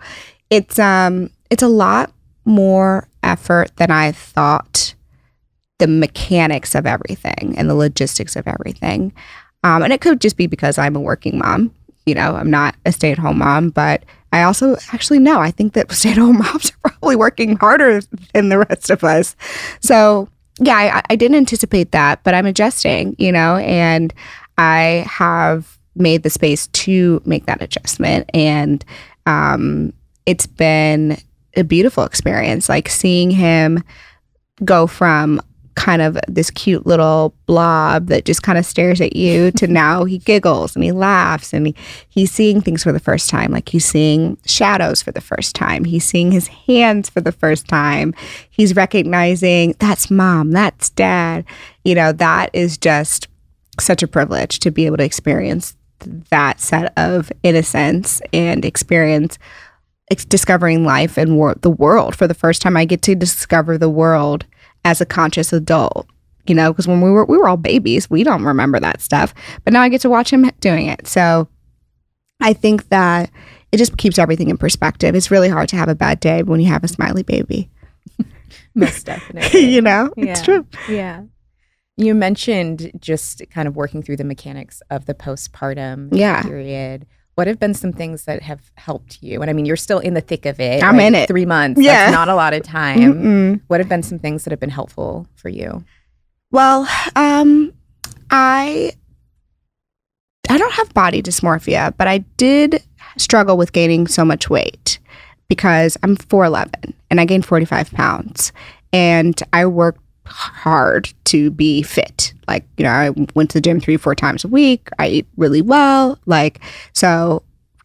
Speaker 2: it's, um, it's a lot more effort than I thought the mechanics of everything and the logistics of everything. Um, and it could just be because I'm a working mom. You know, I'm not a stay at home mom, but I also actually know I think that [LAUGHS] stay at home moms are probably working harder than the rest of us. So, yeah, I, I didn't anticipate that, but I'm adjusting, you know, and I have made the space to make that adjustment. And um, it's been a beautiful experience, like seeing him go from kind of this cute little blob that just kind of stares at you [LAUGHS] to now he giggles and he laughs and he, he's seeing things for the first time. Like he's seeing shadows for the first time. He's seeing his hands for the first time. He's recognizing that's mom that's dad. You know that is just such a privilege to be able to experience that set of innocence and experience ex- discovering life and wor- the world for the first time. I get to discover the world as a conscious adult you know because when we were we were all babies we don't remember that stuff but now i get to watch him doing it so i think that it just keeps everything in perspective it's really hard to have a bad day when you have a smiley baby [LAUGHS]
Speaker 1: Most definitely. [LAUGHS]
Speaker 2: you know
Speaker 1: Yeah.
Speaker 2: it's true
Speaker 1: Yeah. You mentioned just kind of working through the mechanics of the postpartum
Speaker 2: Yeah.
Speaker 1: period. What have been some things that have helped you? And I mean, you're still in the thick of it.
Speaker 2: I'm
Speaker 1: right?
Speaker 2: in it.
Speaker 1: Three months.
Speaker 2: Yeah.
Speaker 1: That's not a lot of time.
Speaker 2: Mm-mm.
Speaker 1: What have been some things that have been helpful for you?
Speaker 2: Well, um, I I don't have body dysmorphia, but I did struggle with gaining so much weight because I'm 4'11 and I gained 45 pounds. And I worked hard to be fit. Like, you know, I went to the gym three, four times a week. I eat really well. Like, so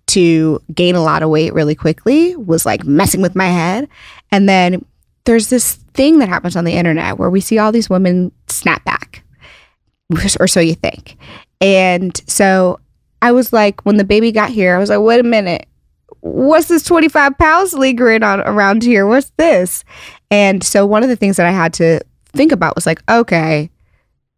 Speaker 2: to gain a lot of weight really quickly was like messing with my head. And then there's this thing that happens on the internet where we see all these women snap back, [LAUGHS] or so you think. And so I was like, when the baby got here, I was like, wait a minute, what's this 25 pounds lingering on around here? What's this? And so one of the things that I had to think about was like, okay,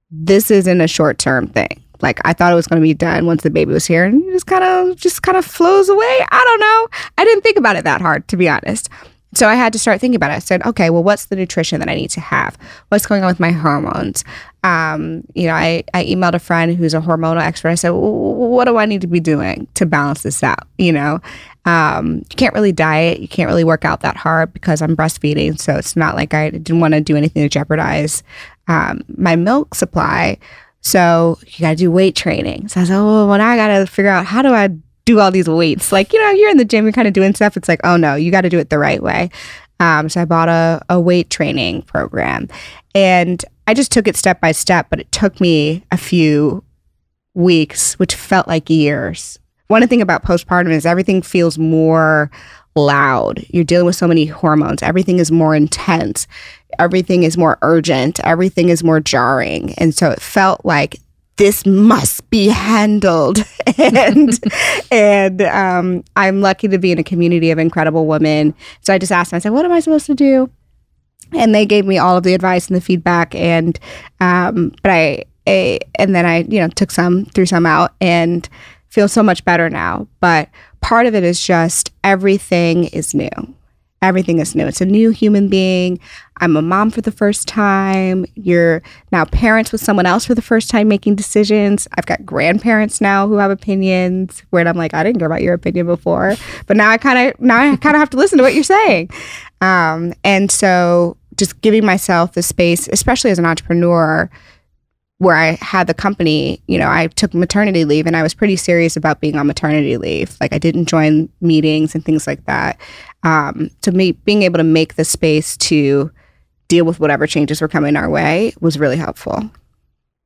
Speaker 2: this isn't a short term thing. Like I thought it was going to be done once the baby was here, and it just kind of just kind of flows away. I don't know. I didn't think about it that hard, to be honest. So I had to start thinking about it. I said, okay, well, what's the nutrition that I need to have? What's going on with my hormones? Um, you know, I, I emailed a friend who's a hormonal expert. I said, "W- what do I need to be doing to balance this out? You know, um, you can't really diet. You can't really work out that hard because I'm breastfeeding. So it's not like I didn't want to do anything to jeopardize um, my milk supply. So you got to do weight training. So I said, oh, well, now I got to figure out how do I do all these weights? Like, you know, you're in the gym, you're kind of doing stuff. It's like, oh no, you got to do it the right way. Um, so I bought a, a weight training program and I just took it step by step, but it took me a few weeks, which felt like years. One thing about postpartum is everything feels more loud. You're dealing with so many hormones. Everything is more intense. Everything is more urgent. Everything is more jarring. And so it felt like this must be handled. [LAUGHS] and and um, I'm lucky to be in a community of incredible women. So I just asked them, I said, what am I supposed to do? And they gave me all of the advice and the feedback. And um, but I, I and then I, you know, took some, threw some out and feel so much better now. But part of it is just everything is new. Everything is new. It's a new human being. I'm a mom for the first time. You're now parents with someone else for the first time making decisions. I've got grandparents now who have opinions where I'm like, I didn't care about your opinion before, but now I kind of now I kind of have to listen to what you're saying. Um, and so just giving myself the space, especially as an entrepreneur, where I had the company, you know, I took maternity leave and I was pretty serious about being on maternity leave. Like I didn't join meetings and things like that. Um, to me, being able to make the space to deal with whatever changes were coming our way was really helpful.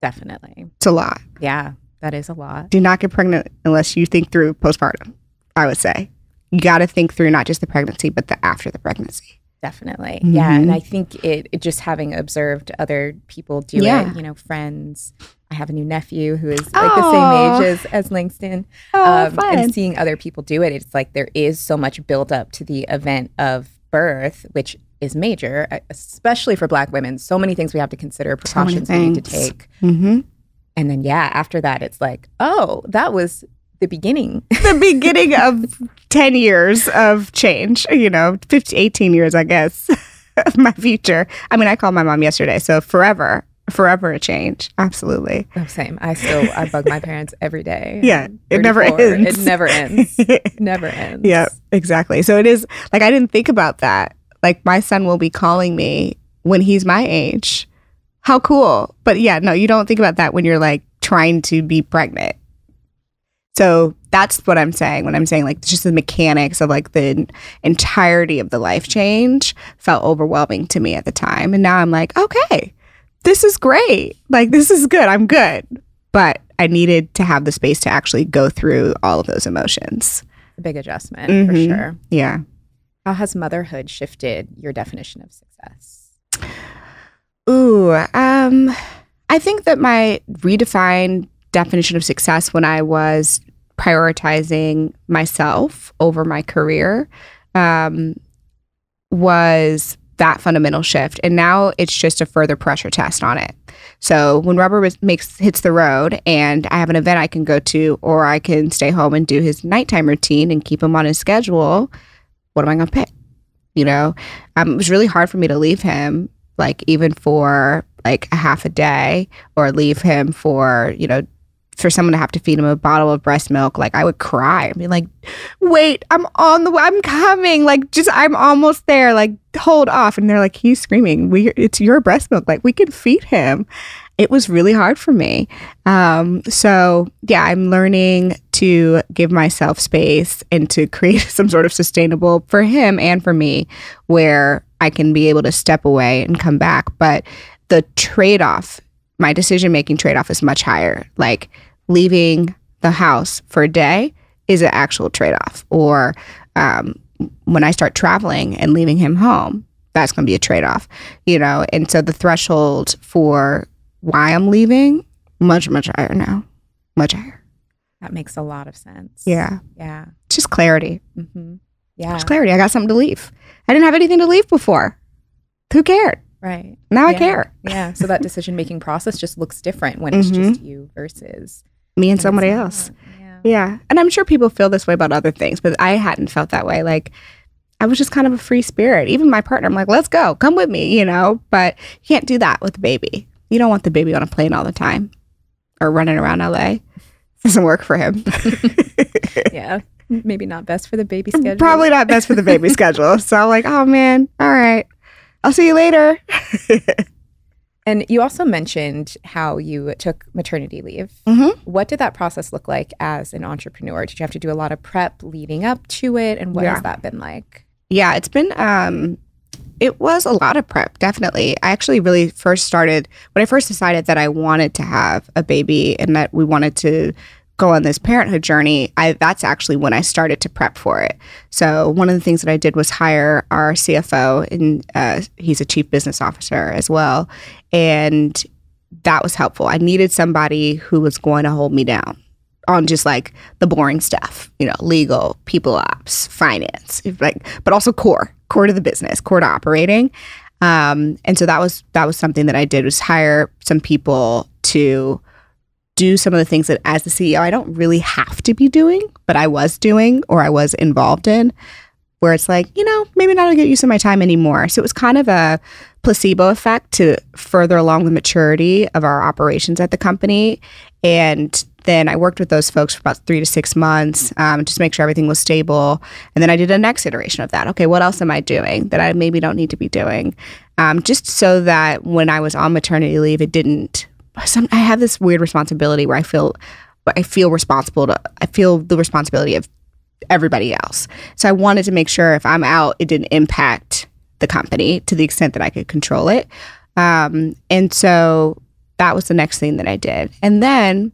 Speaker 1: Definitely.
Speaker 2: It's a lot.
Speaker 1: Yeah, that is a lot.
Speaker 2: Do not get pregnant unless you think through postpartum, I would say. You got to think through not just the pregnancy, but the after the pregnancy.
Speaker 1: Definitely. Yeah. And
Speaker 2: Mhm.
Speaker 1: I think it, it just having observed other people do
Speaker 2: Yeah.
Speaker 1: it, you know, friends. I have a new nephew who is like the same age as, as Langston.
Speaker 2: Oh,
Speaker 1: um, and seeing other people do it, it's like there is so much build up to the event of birth, which is major, uh, especially for Black women. So many things we have to consider,
Speaker 2: So
Speaker 1: precautions we need to take.
Speaker 2: hmm
Speaker 1: And then, yeah, after that, it's like, oh, that was the beginning. [LAUGHS]
Speaker 2: the beginning of 10 years of change, you know, 50, 18 years, I guess. [LAUGHS] of my future. I mean, I called my mom yesterday, so forever, forever a change. Absolutely.
Speaker 1: Oh, same. I still I bug my parents every day. [LAUGHS]
Speaker 2: Yeah, it never ends.
Speaker 1: It never ends. never ends.
Speaker 2: Yeah, exactly. So it is like I didn't think about that. Like my son will be calling me when he's my age. How cool. But yeah, no, you don't think about that when you're like trying to be pregnant. So that's what I'm saying when I'm saying like just the mechanics of like the entirety of the life change felt overwhelming to me at the time. And now I'm like, okay, this is great. Like this is good. I'm good. But I needed to have the space to actually go through all of those emotions.
Speaker 1: A big adjustment for
Speaker 2: Mhm.
Speaker 1: sure.
Speaker 2: Yeah.
Speaker 1: How has motherhood shifted your definition of success?
Speaker 2: Ooh, um, I think that my redefined definition of success when I was prioritizing myself over my career um, was that fundamental shift, and now it's just a further pressure test on it. So when rubber makes hits the road, and I have an event I can go to, or I can stay home and do his nighttime routine and keep him on his schedule, what am I going to pick? You know, um, it was really hard for me to leave him like even for like a half a day or leave him for you know for someone to have to feed him a bottle of breast milk. Like i would cry i mean like wait i'm on the way i'm coming. Like just i'm almost there like hold off. And they're like he's screaming. We it's your breast milk. Like we can feed him it was really hard for me um so yeah i'm learning to give myself space and to create [LAUGHS] some sort of sustainable for him and for me where I can be able to step away and come back. But the trade off, my decision making trade off is much higher. Like leaving the house for a day is an actual trade off. Or um, when I start traveling and leaving him home, that's going to be a trade off, you know? And so the threshold for why I'm leaving, much, much higher now. Much higher.
Speaker 1: That makes a lot of sense.
Speaker 2: Yeah.
Speaker 1: Yeah.
Speaker 2: Just clarity.
Speaker 1: hmm Yeah.
Speaker 2: Just clarity. I got something to leave. I didn't have anything to leave before. Who cared?
Speaker 1: Right.
Speaker 2: Now I care.
Speaker 1: Yeah. So that decision making process just looks different when it's
Speaker 2: Mhm.
Speaker 1: just you versus
Speaker 2: Me and somebody else.
Speaker 1: Yeah.
Speaker 2: Yeah. And I'm sure people feel this way about other things, but I hadn't felt that way. Like I was just kind of a free spirit. Even my partner, I'm like, let's go, come with me, you know? But you can't do that with the baby. You don't want the baby on a plane all the time or running around LA. [LAUGHS] Doesn't work for him. [LAUGHS]
Speaker 1: yeah. Maybe not best for the baby schedule.
Speaker 2: Probably not best for the baby [LAUGHS] schedule. So I'm like, oh man, all right. I'll see you later.
Speaker 1: And you also mentioned how you took maternity leave.
Speaker 2: Mhm.
Speaker 1: What did that process look like as an entrepreneur? Did you have to do a lot of prep leading up to it? And what
Speaker 2: Yeah.
Speaker 1: has that been like?
Speaker 2: Yeah, it's been um it was a lot of prep, definitely. I actually really first started when I first decided that I wanted to have a baby and that we wanted to go on this parenthood journey. I that's actually when I started to prep for it. So one of the things that I did was hire our CFO and uh, he's a chief business officer as well. And that was helpful. I needed somebody who was going to hold me down on just like the boring stuff, you know, legal, people ops, finance, like, but also core, core to the business, core to operating. Um, and so that was that was something that I did was hire some people to do some of the things that as the CEO I don't really have to be doing, but I was doing or I was involved in, where it's like, you know, maybe not to get use of my time anymore. So it was kind of a placebo effect to further along the maturity of our operations at the company. And then I worked with those folks for about three to six months, um, just to make sure everything was stable. And then I did a next iteration of that. Okay, what else am I doing that I maybe don't need to be doing? Um, just so that when I was on maternity leave, it didn't. Some, I have this weird responsibility where I feel, I feel responsible to. I feel the responsibility of everybody else. So I wanted to make sure if I'm out, it didn't impact the company to the extent that I could control it. Um, and so that was the next thing that I did. And then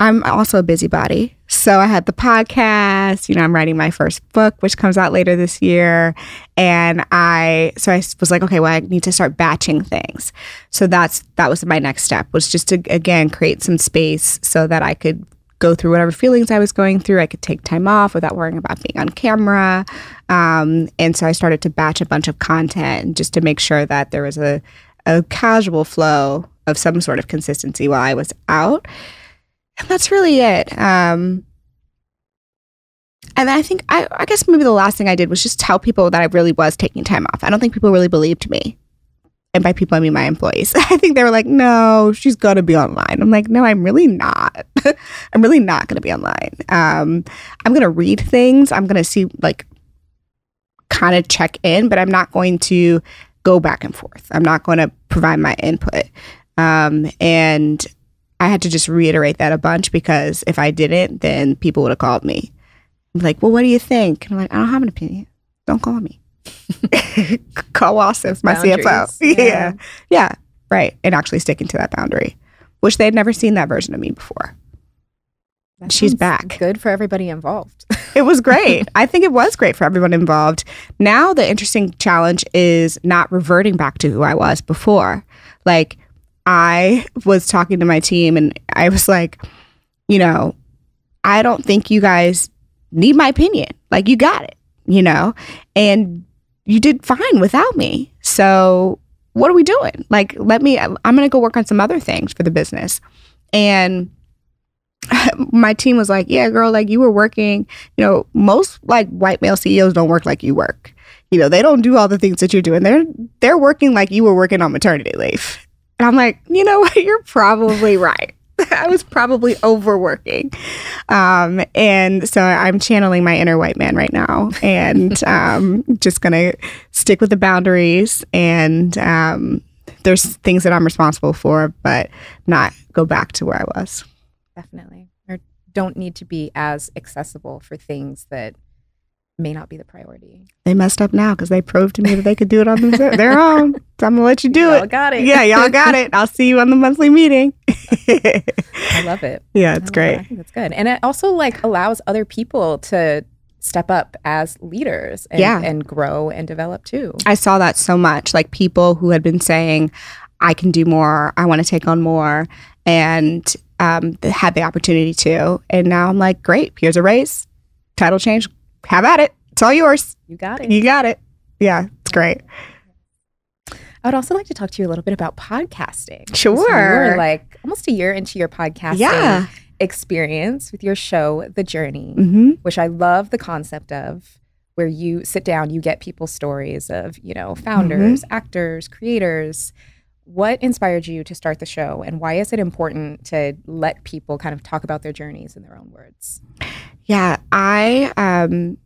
Speaker 2: I'm also a busybody. So I had the podcast, you know, I'm writing my first book, which comes out later this year. And I, so I was like, okay, well, I need to start batching things. So that's, that was my next step was just to, again, create some space so that I could go through whatever feelings I was going through. I could take time off without worrying about being on camera. Um, and so I started to batch a bunch of content just to make sure that there was a, a casual flow of some sort of consistency while I was out. And that's really it. Um, and I think I, I guess maybe the last thing I did was just tell people that I really was taking time off. I don't think people really believed me. And by people, I mean my employees. [LAUGHS] I think they were like, no, she's got to be online. I'm like, no, I'm really not. [LAUGHS] I'm really not going to be online. Um, I'm going to read things. I'm going to see, like, kind of check in, but I'm not going to go back and forth. I'm not going to provide my input. Um, and I had to just reiterate that a bunch because if I didn't, then people would have called me. I'm like, well, what do you think? And I'm like, I don't have an opinion. Don't call me. [LAUGHS] [LAUGHS] call Wassif, my Boundaries. CFO. [LAUGHS] Yeah. yeah. Yeah. Right. And actually sticking to that boundary, which they had never seen that version of me before. That She's back.
Speaker 1: Good for everybody involved.
Speaker 2: it was great. I think it was great for everyone involved. Now, the interesting challenge is not reverting back to who I was before. Like, I was talking to my team and I was like, you know, I don't think you guys need my opinion. Like, you got it, you know? And you did fine without me. So what are we doing? Like, let me, I'm going to go work on some other things for the business. And [LAUGHS] my team was like, yeah, girl, like you were working, you know, most like white male CEOs don't work like you work. You know, they don't do all the things that you're doing. They're they're working like you were working on maternity leave. And I'm like, you know what? [LAUGHS] You're probably right. [LAUGHS] I was probably overworking. Um, and so I'm channeling my inner white man right now and [LAUGHS] um, just going to stick with the boundaries. And um, there's things that I'm responsible for, but not go back to where I was.
Speaker 1: Definitely. Or don't need to be as accessible for things that may not be the priority.
Speaker 2: They messed up now because they proved to me that they could do it on [LAUGHS] their own. So I'm gonna let you do
Speaker 1: y'all
Speaker 2: it.
Speaker 1: Got it.
Speaker 2: Yeah, y'all got it. I'll see you on the monthly meeting.
Speaker 1: I love it. [LAUGHS]
Speaker 2: Yeah, it's great. It. I
Speaker 1: think it's good, and it also like allows other people to step up as leaders and, yeah. and grow and develop too.
Speaker 2: I saw that so much. Like people who had been saying, "I can do more. I want to take on more," and um, had the opportunity to. And now I'm like, great. Here's a raise. Title change have at it. It's all yours.
Speaker 1: You got it.
Speaker 2: You got it. Yeah, it's great.
Speaker 1: I would also like to talk to you a little bit about podcasting.
Speaker 2: Sure. So
Speaker 1: you're like almost a year into your podcasting
Speaker 2: yeah.
Speaker 1: experience with your show, The Journey, mm-hmm. which I love the concept of, where you sit down, you get people's stories of, you know, founders, mm-hmm. actors, creators. What inspired you to start the show, and why is it important to let people kind of talk about their journeys in their own words?
Speaker 2: Yeah, I um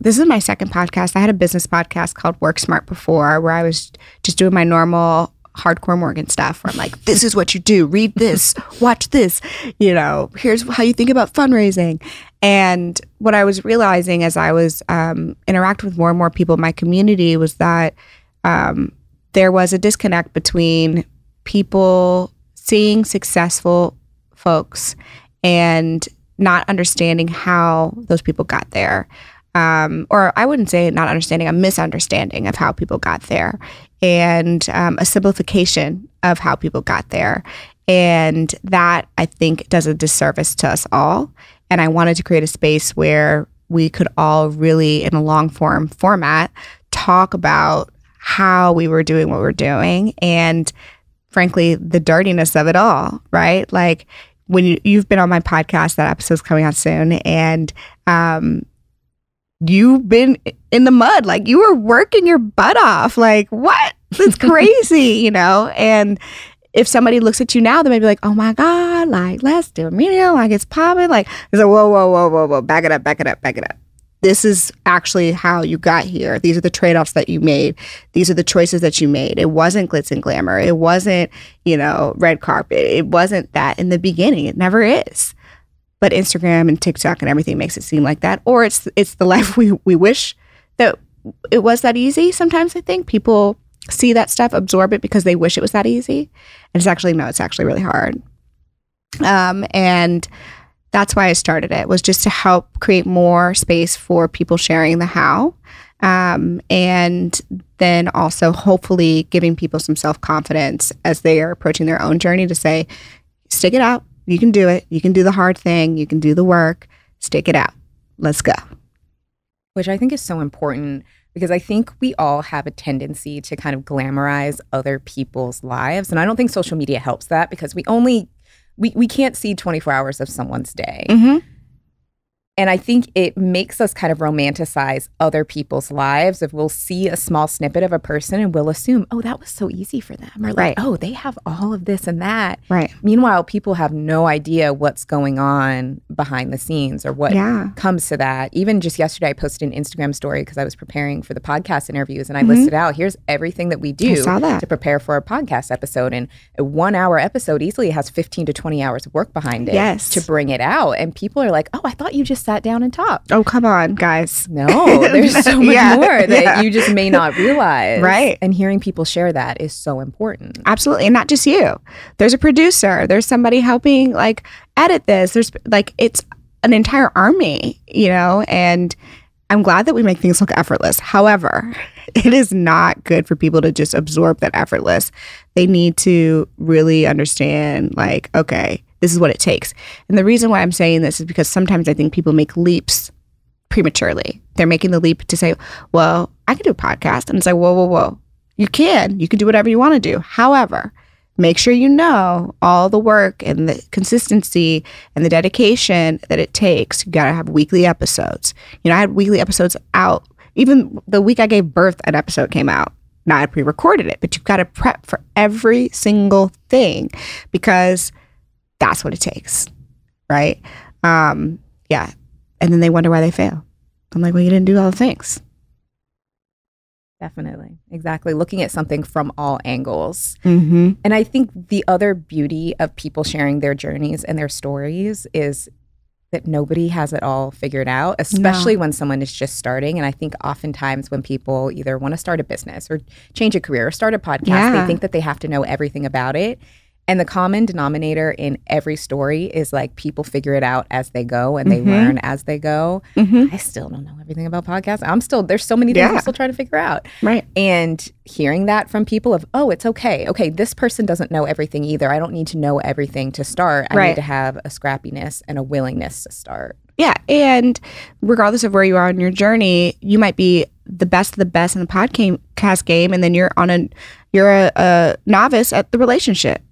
Speaker 2: this is my second podcast. I had a business podcast called Work Smart before where I was just doing my normal hardcore Morgan stuff where I'm like, this is what you do, read this, watch this, you know, here's how you think about fundraising. And what I was realizing as I was um, interacting with more and more people in my community was that um, there was a disconnect between people seeing successful folks and not understanding how those people got there. Um, or I wouldn't say not understanding, a misunderstanding of how people got there, and um, a simplification of how people got there. And that I think does a disservice to us all. And I wanted to create a space where we could all really, in a long form format, talk about how we were doing what we're doing and frankly the dirtiness of it all right like when you, have been on my podcast, that episode's coming out soon, and um, you've been in the mud, like you were working your butt off. Like what? That's [LAUGHS] crazy, you know. And if somebody looks at you now, they may be like, "Oh my god, like let's do a media, like it's popping." Like it's like, "Whoa, whoa, whoa, whoa, whoa, back it up, back it up, back it up." This is actually how you got here. These are the trade offs that you made. These are the choices that you made. It wasn't glitz and glamour. It wasn't, you know, red carpet. It wasn't that in the beginning. It never is. But Instagram and TikTok and everything makes it seem like that. Or it's it's the [LAUGHS] life we, we wish that it was that easy. Sometimes I think people see that stuff, absorb it because they wish it was that easy. And it's actually no, it's actually really hard. Um, and that's why I started it was just to help create more space for people sharing the how. Um, and then also hopefully giving people some self confidence as they are approaching their own journey to say, stick it out. You can do it. You can do the hard thing. You can do the work. Stick it out. Let's go.
Speaker 1: Which I think is so important because I think we all have a tendency to kind of glamorize other people's lives. And I don't think social media helps that because we only we, we can't see 24 hours of someone's day.
Speaker 2: Mm-hmm.
Speaker 1: And I think it makes us kind of romanticize other people's lives. If we'll see a small snippet of a person and we'll assume, oh, that was so easy for them. Or like,
Speaker 2: Right.
Speaker 1: oh, they have all of this and that.
Speaker 2: Right.
Speaker 1: Meanwhile, people have no idea what's going on behind the scenes or what
Speaker 2: Yeah.
Speaker 1: comes to that. Even just yesterday, I posted an Instagram story because I was preparing for the podcast interviews and I
Speaker 2: Mhm.
Speaker 1: listed out here's everything that we do
Speaker 2: that.
Speaker 1: to prepare for a podcast episode. And a one hour episode easily has 15 to 20 hours of work behind it
Speaker 2: Yes.
Speaker 1: to bring it out. And people are like, oh, I thought you just sat down and talked.
Speaker 2: Oh, come on, guys.
Speaker 1: No, [LAUGHS] there's so much
Speaker 2: Yeah,
Speaker 1: more that
Speaker 2: yeah.
Speaker 1: you just may not realize.
Speaker 2: Right.
Speaker 1: And hearing people share that is so important.
Speaker 2: Absolutely. And not just you. There's a producer, there's somebody helping like edit this. There's like it's an entire army, you know, and I'm glad that we make things look effortless. However, [LAUGHS] it is not good for people to just absorb that effortless. They need to really understand like, okay, this is what it takes. And the reason why I'm saying this is because sometimes I think people make leaps prematurely. They're making the leap to say, well, I can do a podcast. And it's like, whoa, whoa, whoa. You can. You can do whatever you want to do. However, make sure you know all the work and the consistency and the dedication that it takes. You got to have weekly episodes. You know, I had weekly episodes out. Even the week I gave birth, an episode came out. Now I pre recorded it, but you've got to prep for every single thing because that's what it takes. Right. Um, yeah. And then they wonder why they fail. I'm like, well, you didn't do all the things.
Speaker 1: Definitely. Exactly. Looking at something from all angles.
Speaker 2: Mm-hmm.
Speaker 1: And I think the other beauty of people sharing their journeys and their stories is that nobody has it all figured out, especially when someone is just starting. And I think oftentimes when people either want to start a business or change a career or start a podcast,
Speaker 2: Yeah.
Speaker 1: they think that they have to know everything about it. And the common denominator in every story is like people figure it out as they go and they
Speaker 2: Mhm.
Speaker 1: learn as they go.
Speaker 2: Mm-hmm.
Speaker 1: I still don't know everything about podcasts. I'm still, there's so many things
Speaker 2: Yeah.
Speaker 1: I'm still trying to figure out.
Speaker 2: Right.
Speaker 1: And hearing that from people of, oh, it's okay. Okay, this person doesn't know everything either. I don't need to know everything to start. I
Speaker 2: Right.
Speaker 1: need to have a scrappiness and a willingness to start.
Speaker 2: Yeah. And regardless of where you are in your journey, you might be the best of the best in the podcast game, and then you're on a you're a, a novice at the relationship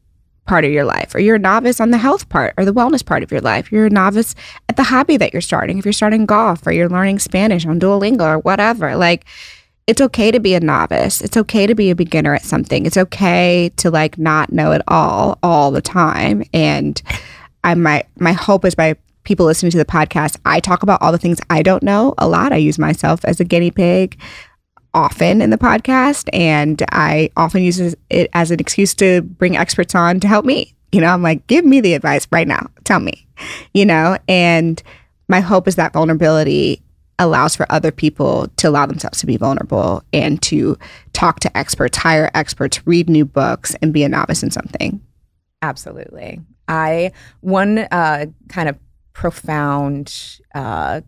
Speaker 2: part of your life, or you're a novice on the health part or the wellness part of your life. You're a novice at the hobby that you're starting. If you're starting golf or you're learning Spanish on Duolingo or whatever, like it's okay to be a novice. It's okay to be a beginner at something. It's okay to like not know it all all the time. And I my my hope is by people listening to the podcast, I talk about all the things I don't know a lot. I use myself as a guinea pig often in the podcast and I often use it as an excuse to bring experts on to help me. You know, I'm like, give me the advice right now. Tell me. You know, and my hope is that vulnerability allows for other people to allow themselves to be vulnerable and to talk to experts, hire experts, read new books and be a novice in something.
Speaker 1: Absolutely. I, one uh, kind of profound uh,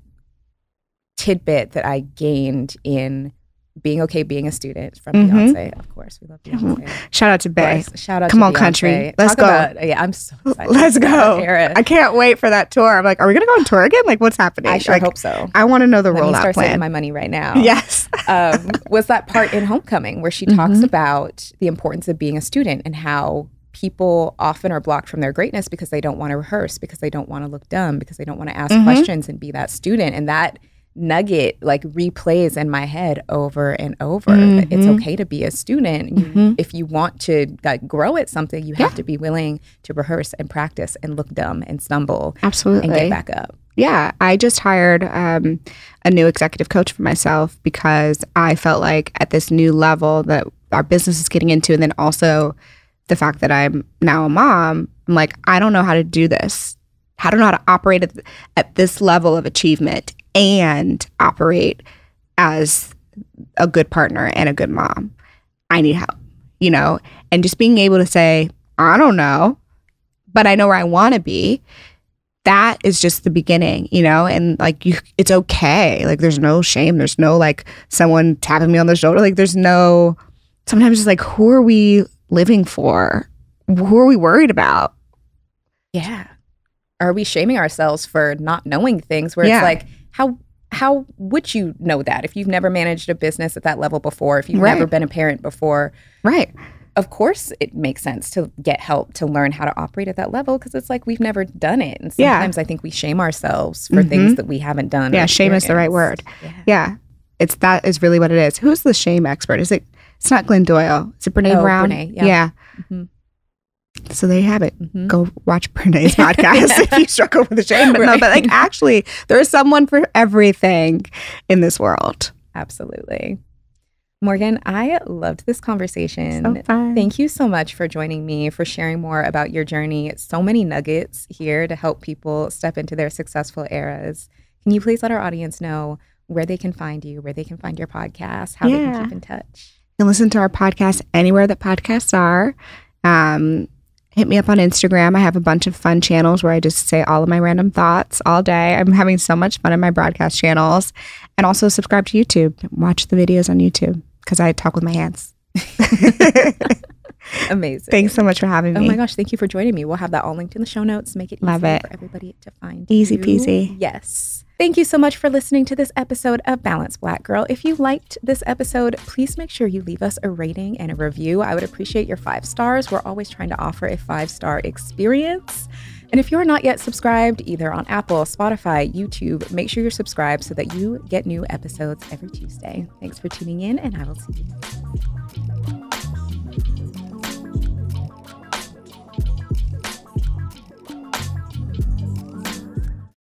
Speaker 1: tidbit that I gained in being okay being a student from
Speaker 2: Mhm.
Speaker 1: Beyonce. Of course, we love Beyonce. Of
Speaker 2: Shout out to Bay.
Speaker 1: Shout out
Speaker 2: Come
Speaker 1: to
Speaker 2: on,
Speaker 1: Beyonce.
Speaker 2: country. Let's
Speaker 1: Talk
Speaker 2: go.
Speaker 1: About, yeah, I'm so [LAUGHS] excited.
Speaker 2: Let's go. I can't wait for that tour. I'm like, are we gonna go on tour again? Like, what's happening?
Speaker 1: I sure
Speaker 2: like,
Speaker 1: hope so.
Speaker 2: I want to know the
Speaker 1: Let me
Speaker 2: rollout
Speaker 1: start saving
Speaker 2: plan.
Speaker 1: my money right now. [LAUGHS]
Speaker 2: yes.
Speaker 1: um, was that part in Homecoming where she talks
Speaker 2: Mhm.
Speaker 1: about the importance of being a student and how people often are blocked from their greatness because they don't want to rehearse, because they don't want to look dumb, because they don't want to ask
Speaker 2: Mhm.
Speaker 1: questions and be that student. And that nugget like replays in my head over and over. that It's okay to be a student. You,
Speaker 2: Mhm.
Speaker 1: If you want to like, grow at something, you
Speaker 2: Yeah.
Speaker 1: have to be willing to rehearse and practice and look dumb and stumble
Speaker 2: Absolutely.
Speaker 1: and get back up.
Speaker 2: Yeah, I just hired um, a new executive coach for myself because I felt like at this new level that our business is getting into, and then also the fact that I'm now a mom, I'm like, I don't know how to do this. I don't know how to operate at, at this level of achievement and operate as a good partner and a good mom. I need help, you know, and just being able to say, I don't know, but I know where I want to be that is just the beginning, you know, and like you, it's okay. Like there's no shame. There's no like someone tapping me on the shoulder. Like there's no, sometimes it's like, who are we living for? Who are we worried about?
Speaker 1: Yeah. Are we shaming ourselves for not knowing things where
Speaker 2: Yeah.
Speaker 1: it's like how how would you know that if you've never managed a business at that level before, if you've
Speaker 2: Right.
Speaker 1: never been a parent before?
Speaker 2: Right.
Speaker 1: of course, it makes sense to get help to learn how to operate at that level because it's like we've never done it. And
Speaker 2: Yeah.
Speaker 1: sometimes I think we shame ourselves for things that we haven't done.
Speaker 2: Yeah, shame is the right word. Yeah. It's that is really what it is. Who's the shame expert? Is it it's not Glennon Doyle. Is it Brene
Speaker 1: Oh,
Speaker 2: Brown?
Speaker 1: Brene, yeah. Mhm.
Speaker 2: So there you have it.
Speaker 1: Mhm.
Speaker 2: Go watch Brene's podcast if you [LAUGHS] struggle with the shame. But no, but like actually there is someone for everything in this world.
Speaker 1: Absolutely. Morgan, I loved this conversation.
Speaker 2: So.
Speaker 1: Thank you so much for joining me, for sharing more about your journey. So many nuggets here to help people step into their successful eras. Can you please let our audience know where they can find you, where they can find your podcast, how they can keep in touch?
Speaker 2: You can listen to our podcast anywhere that podcasts are. Um, hit me up on Instagram. I have a bunch of fun channels where I just say all of my random thoughts all day. I'm having so much fun in my broadcast channels. And also subscribe to YouTube. Watch the videos on YouTube because I talk with my hands. [LAUGHS]
Speaker 1: Amazing.
Speaker 2: Thanks so much for having me.
Speaker 1: Oh my gosh, thank you for joining me. We'll have that all linked in the show notes. Make it easy
Speaker 2: Love it.
Speaker 1: for everybody to find.
Speaker 2: Easy
Speaker 1: you.
Speaker 2: peasy.
Speaker 1: Yes. Thank you so much for listening to this episode of Balanced Black Girl. If you liked this episode, please make sure you leave us a rating and a review. I would appreciate your five stars. We're always trying to offer a five star experience. And if you're not yet subscribed, either on Apple, Spotify, YouTube, make sure you're subscribed so that you get new episodes every Tuesday. Thanks for tuning in, and I will see you.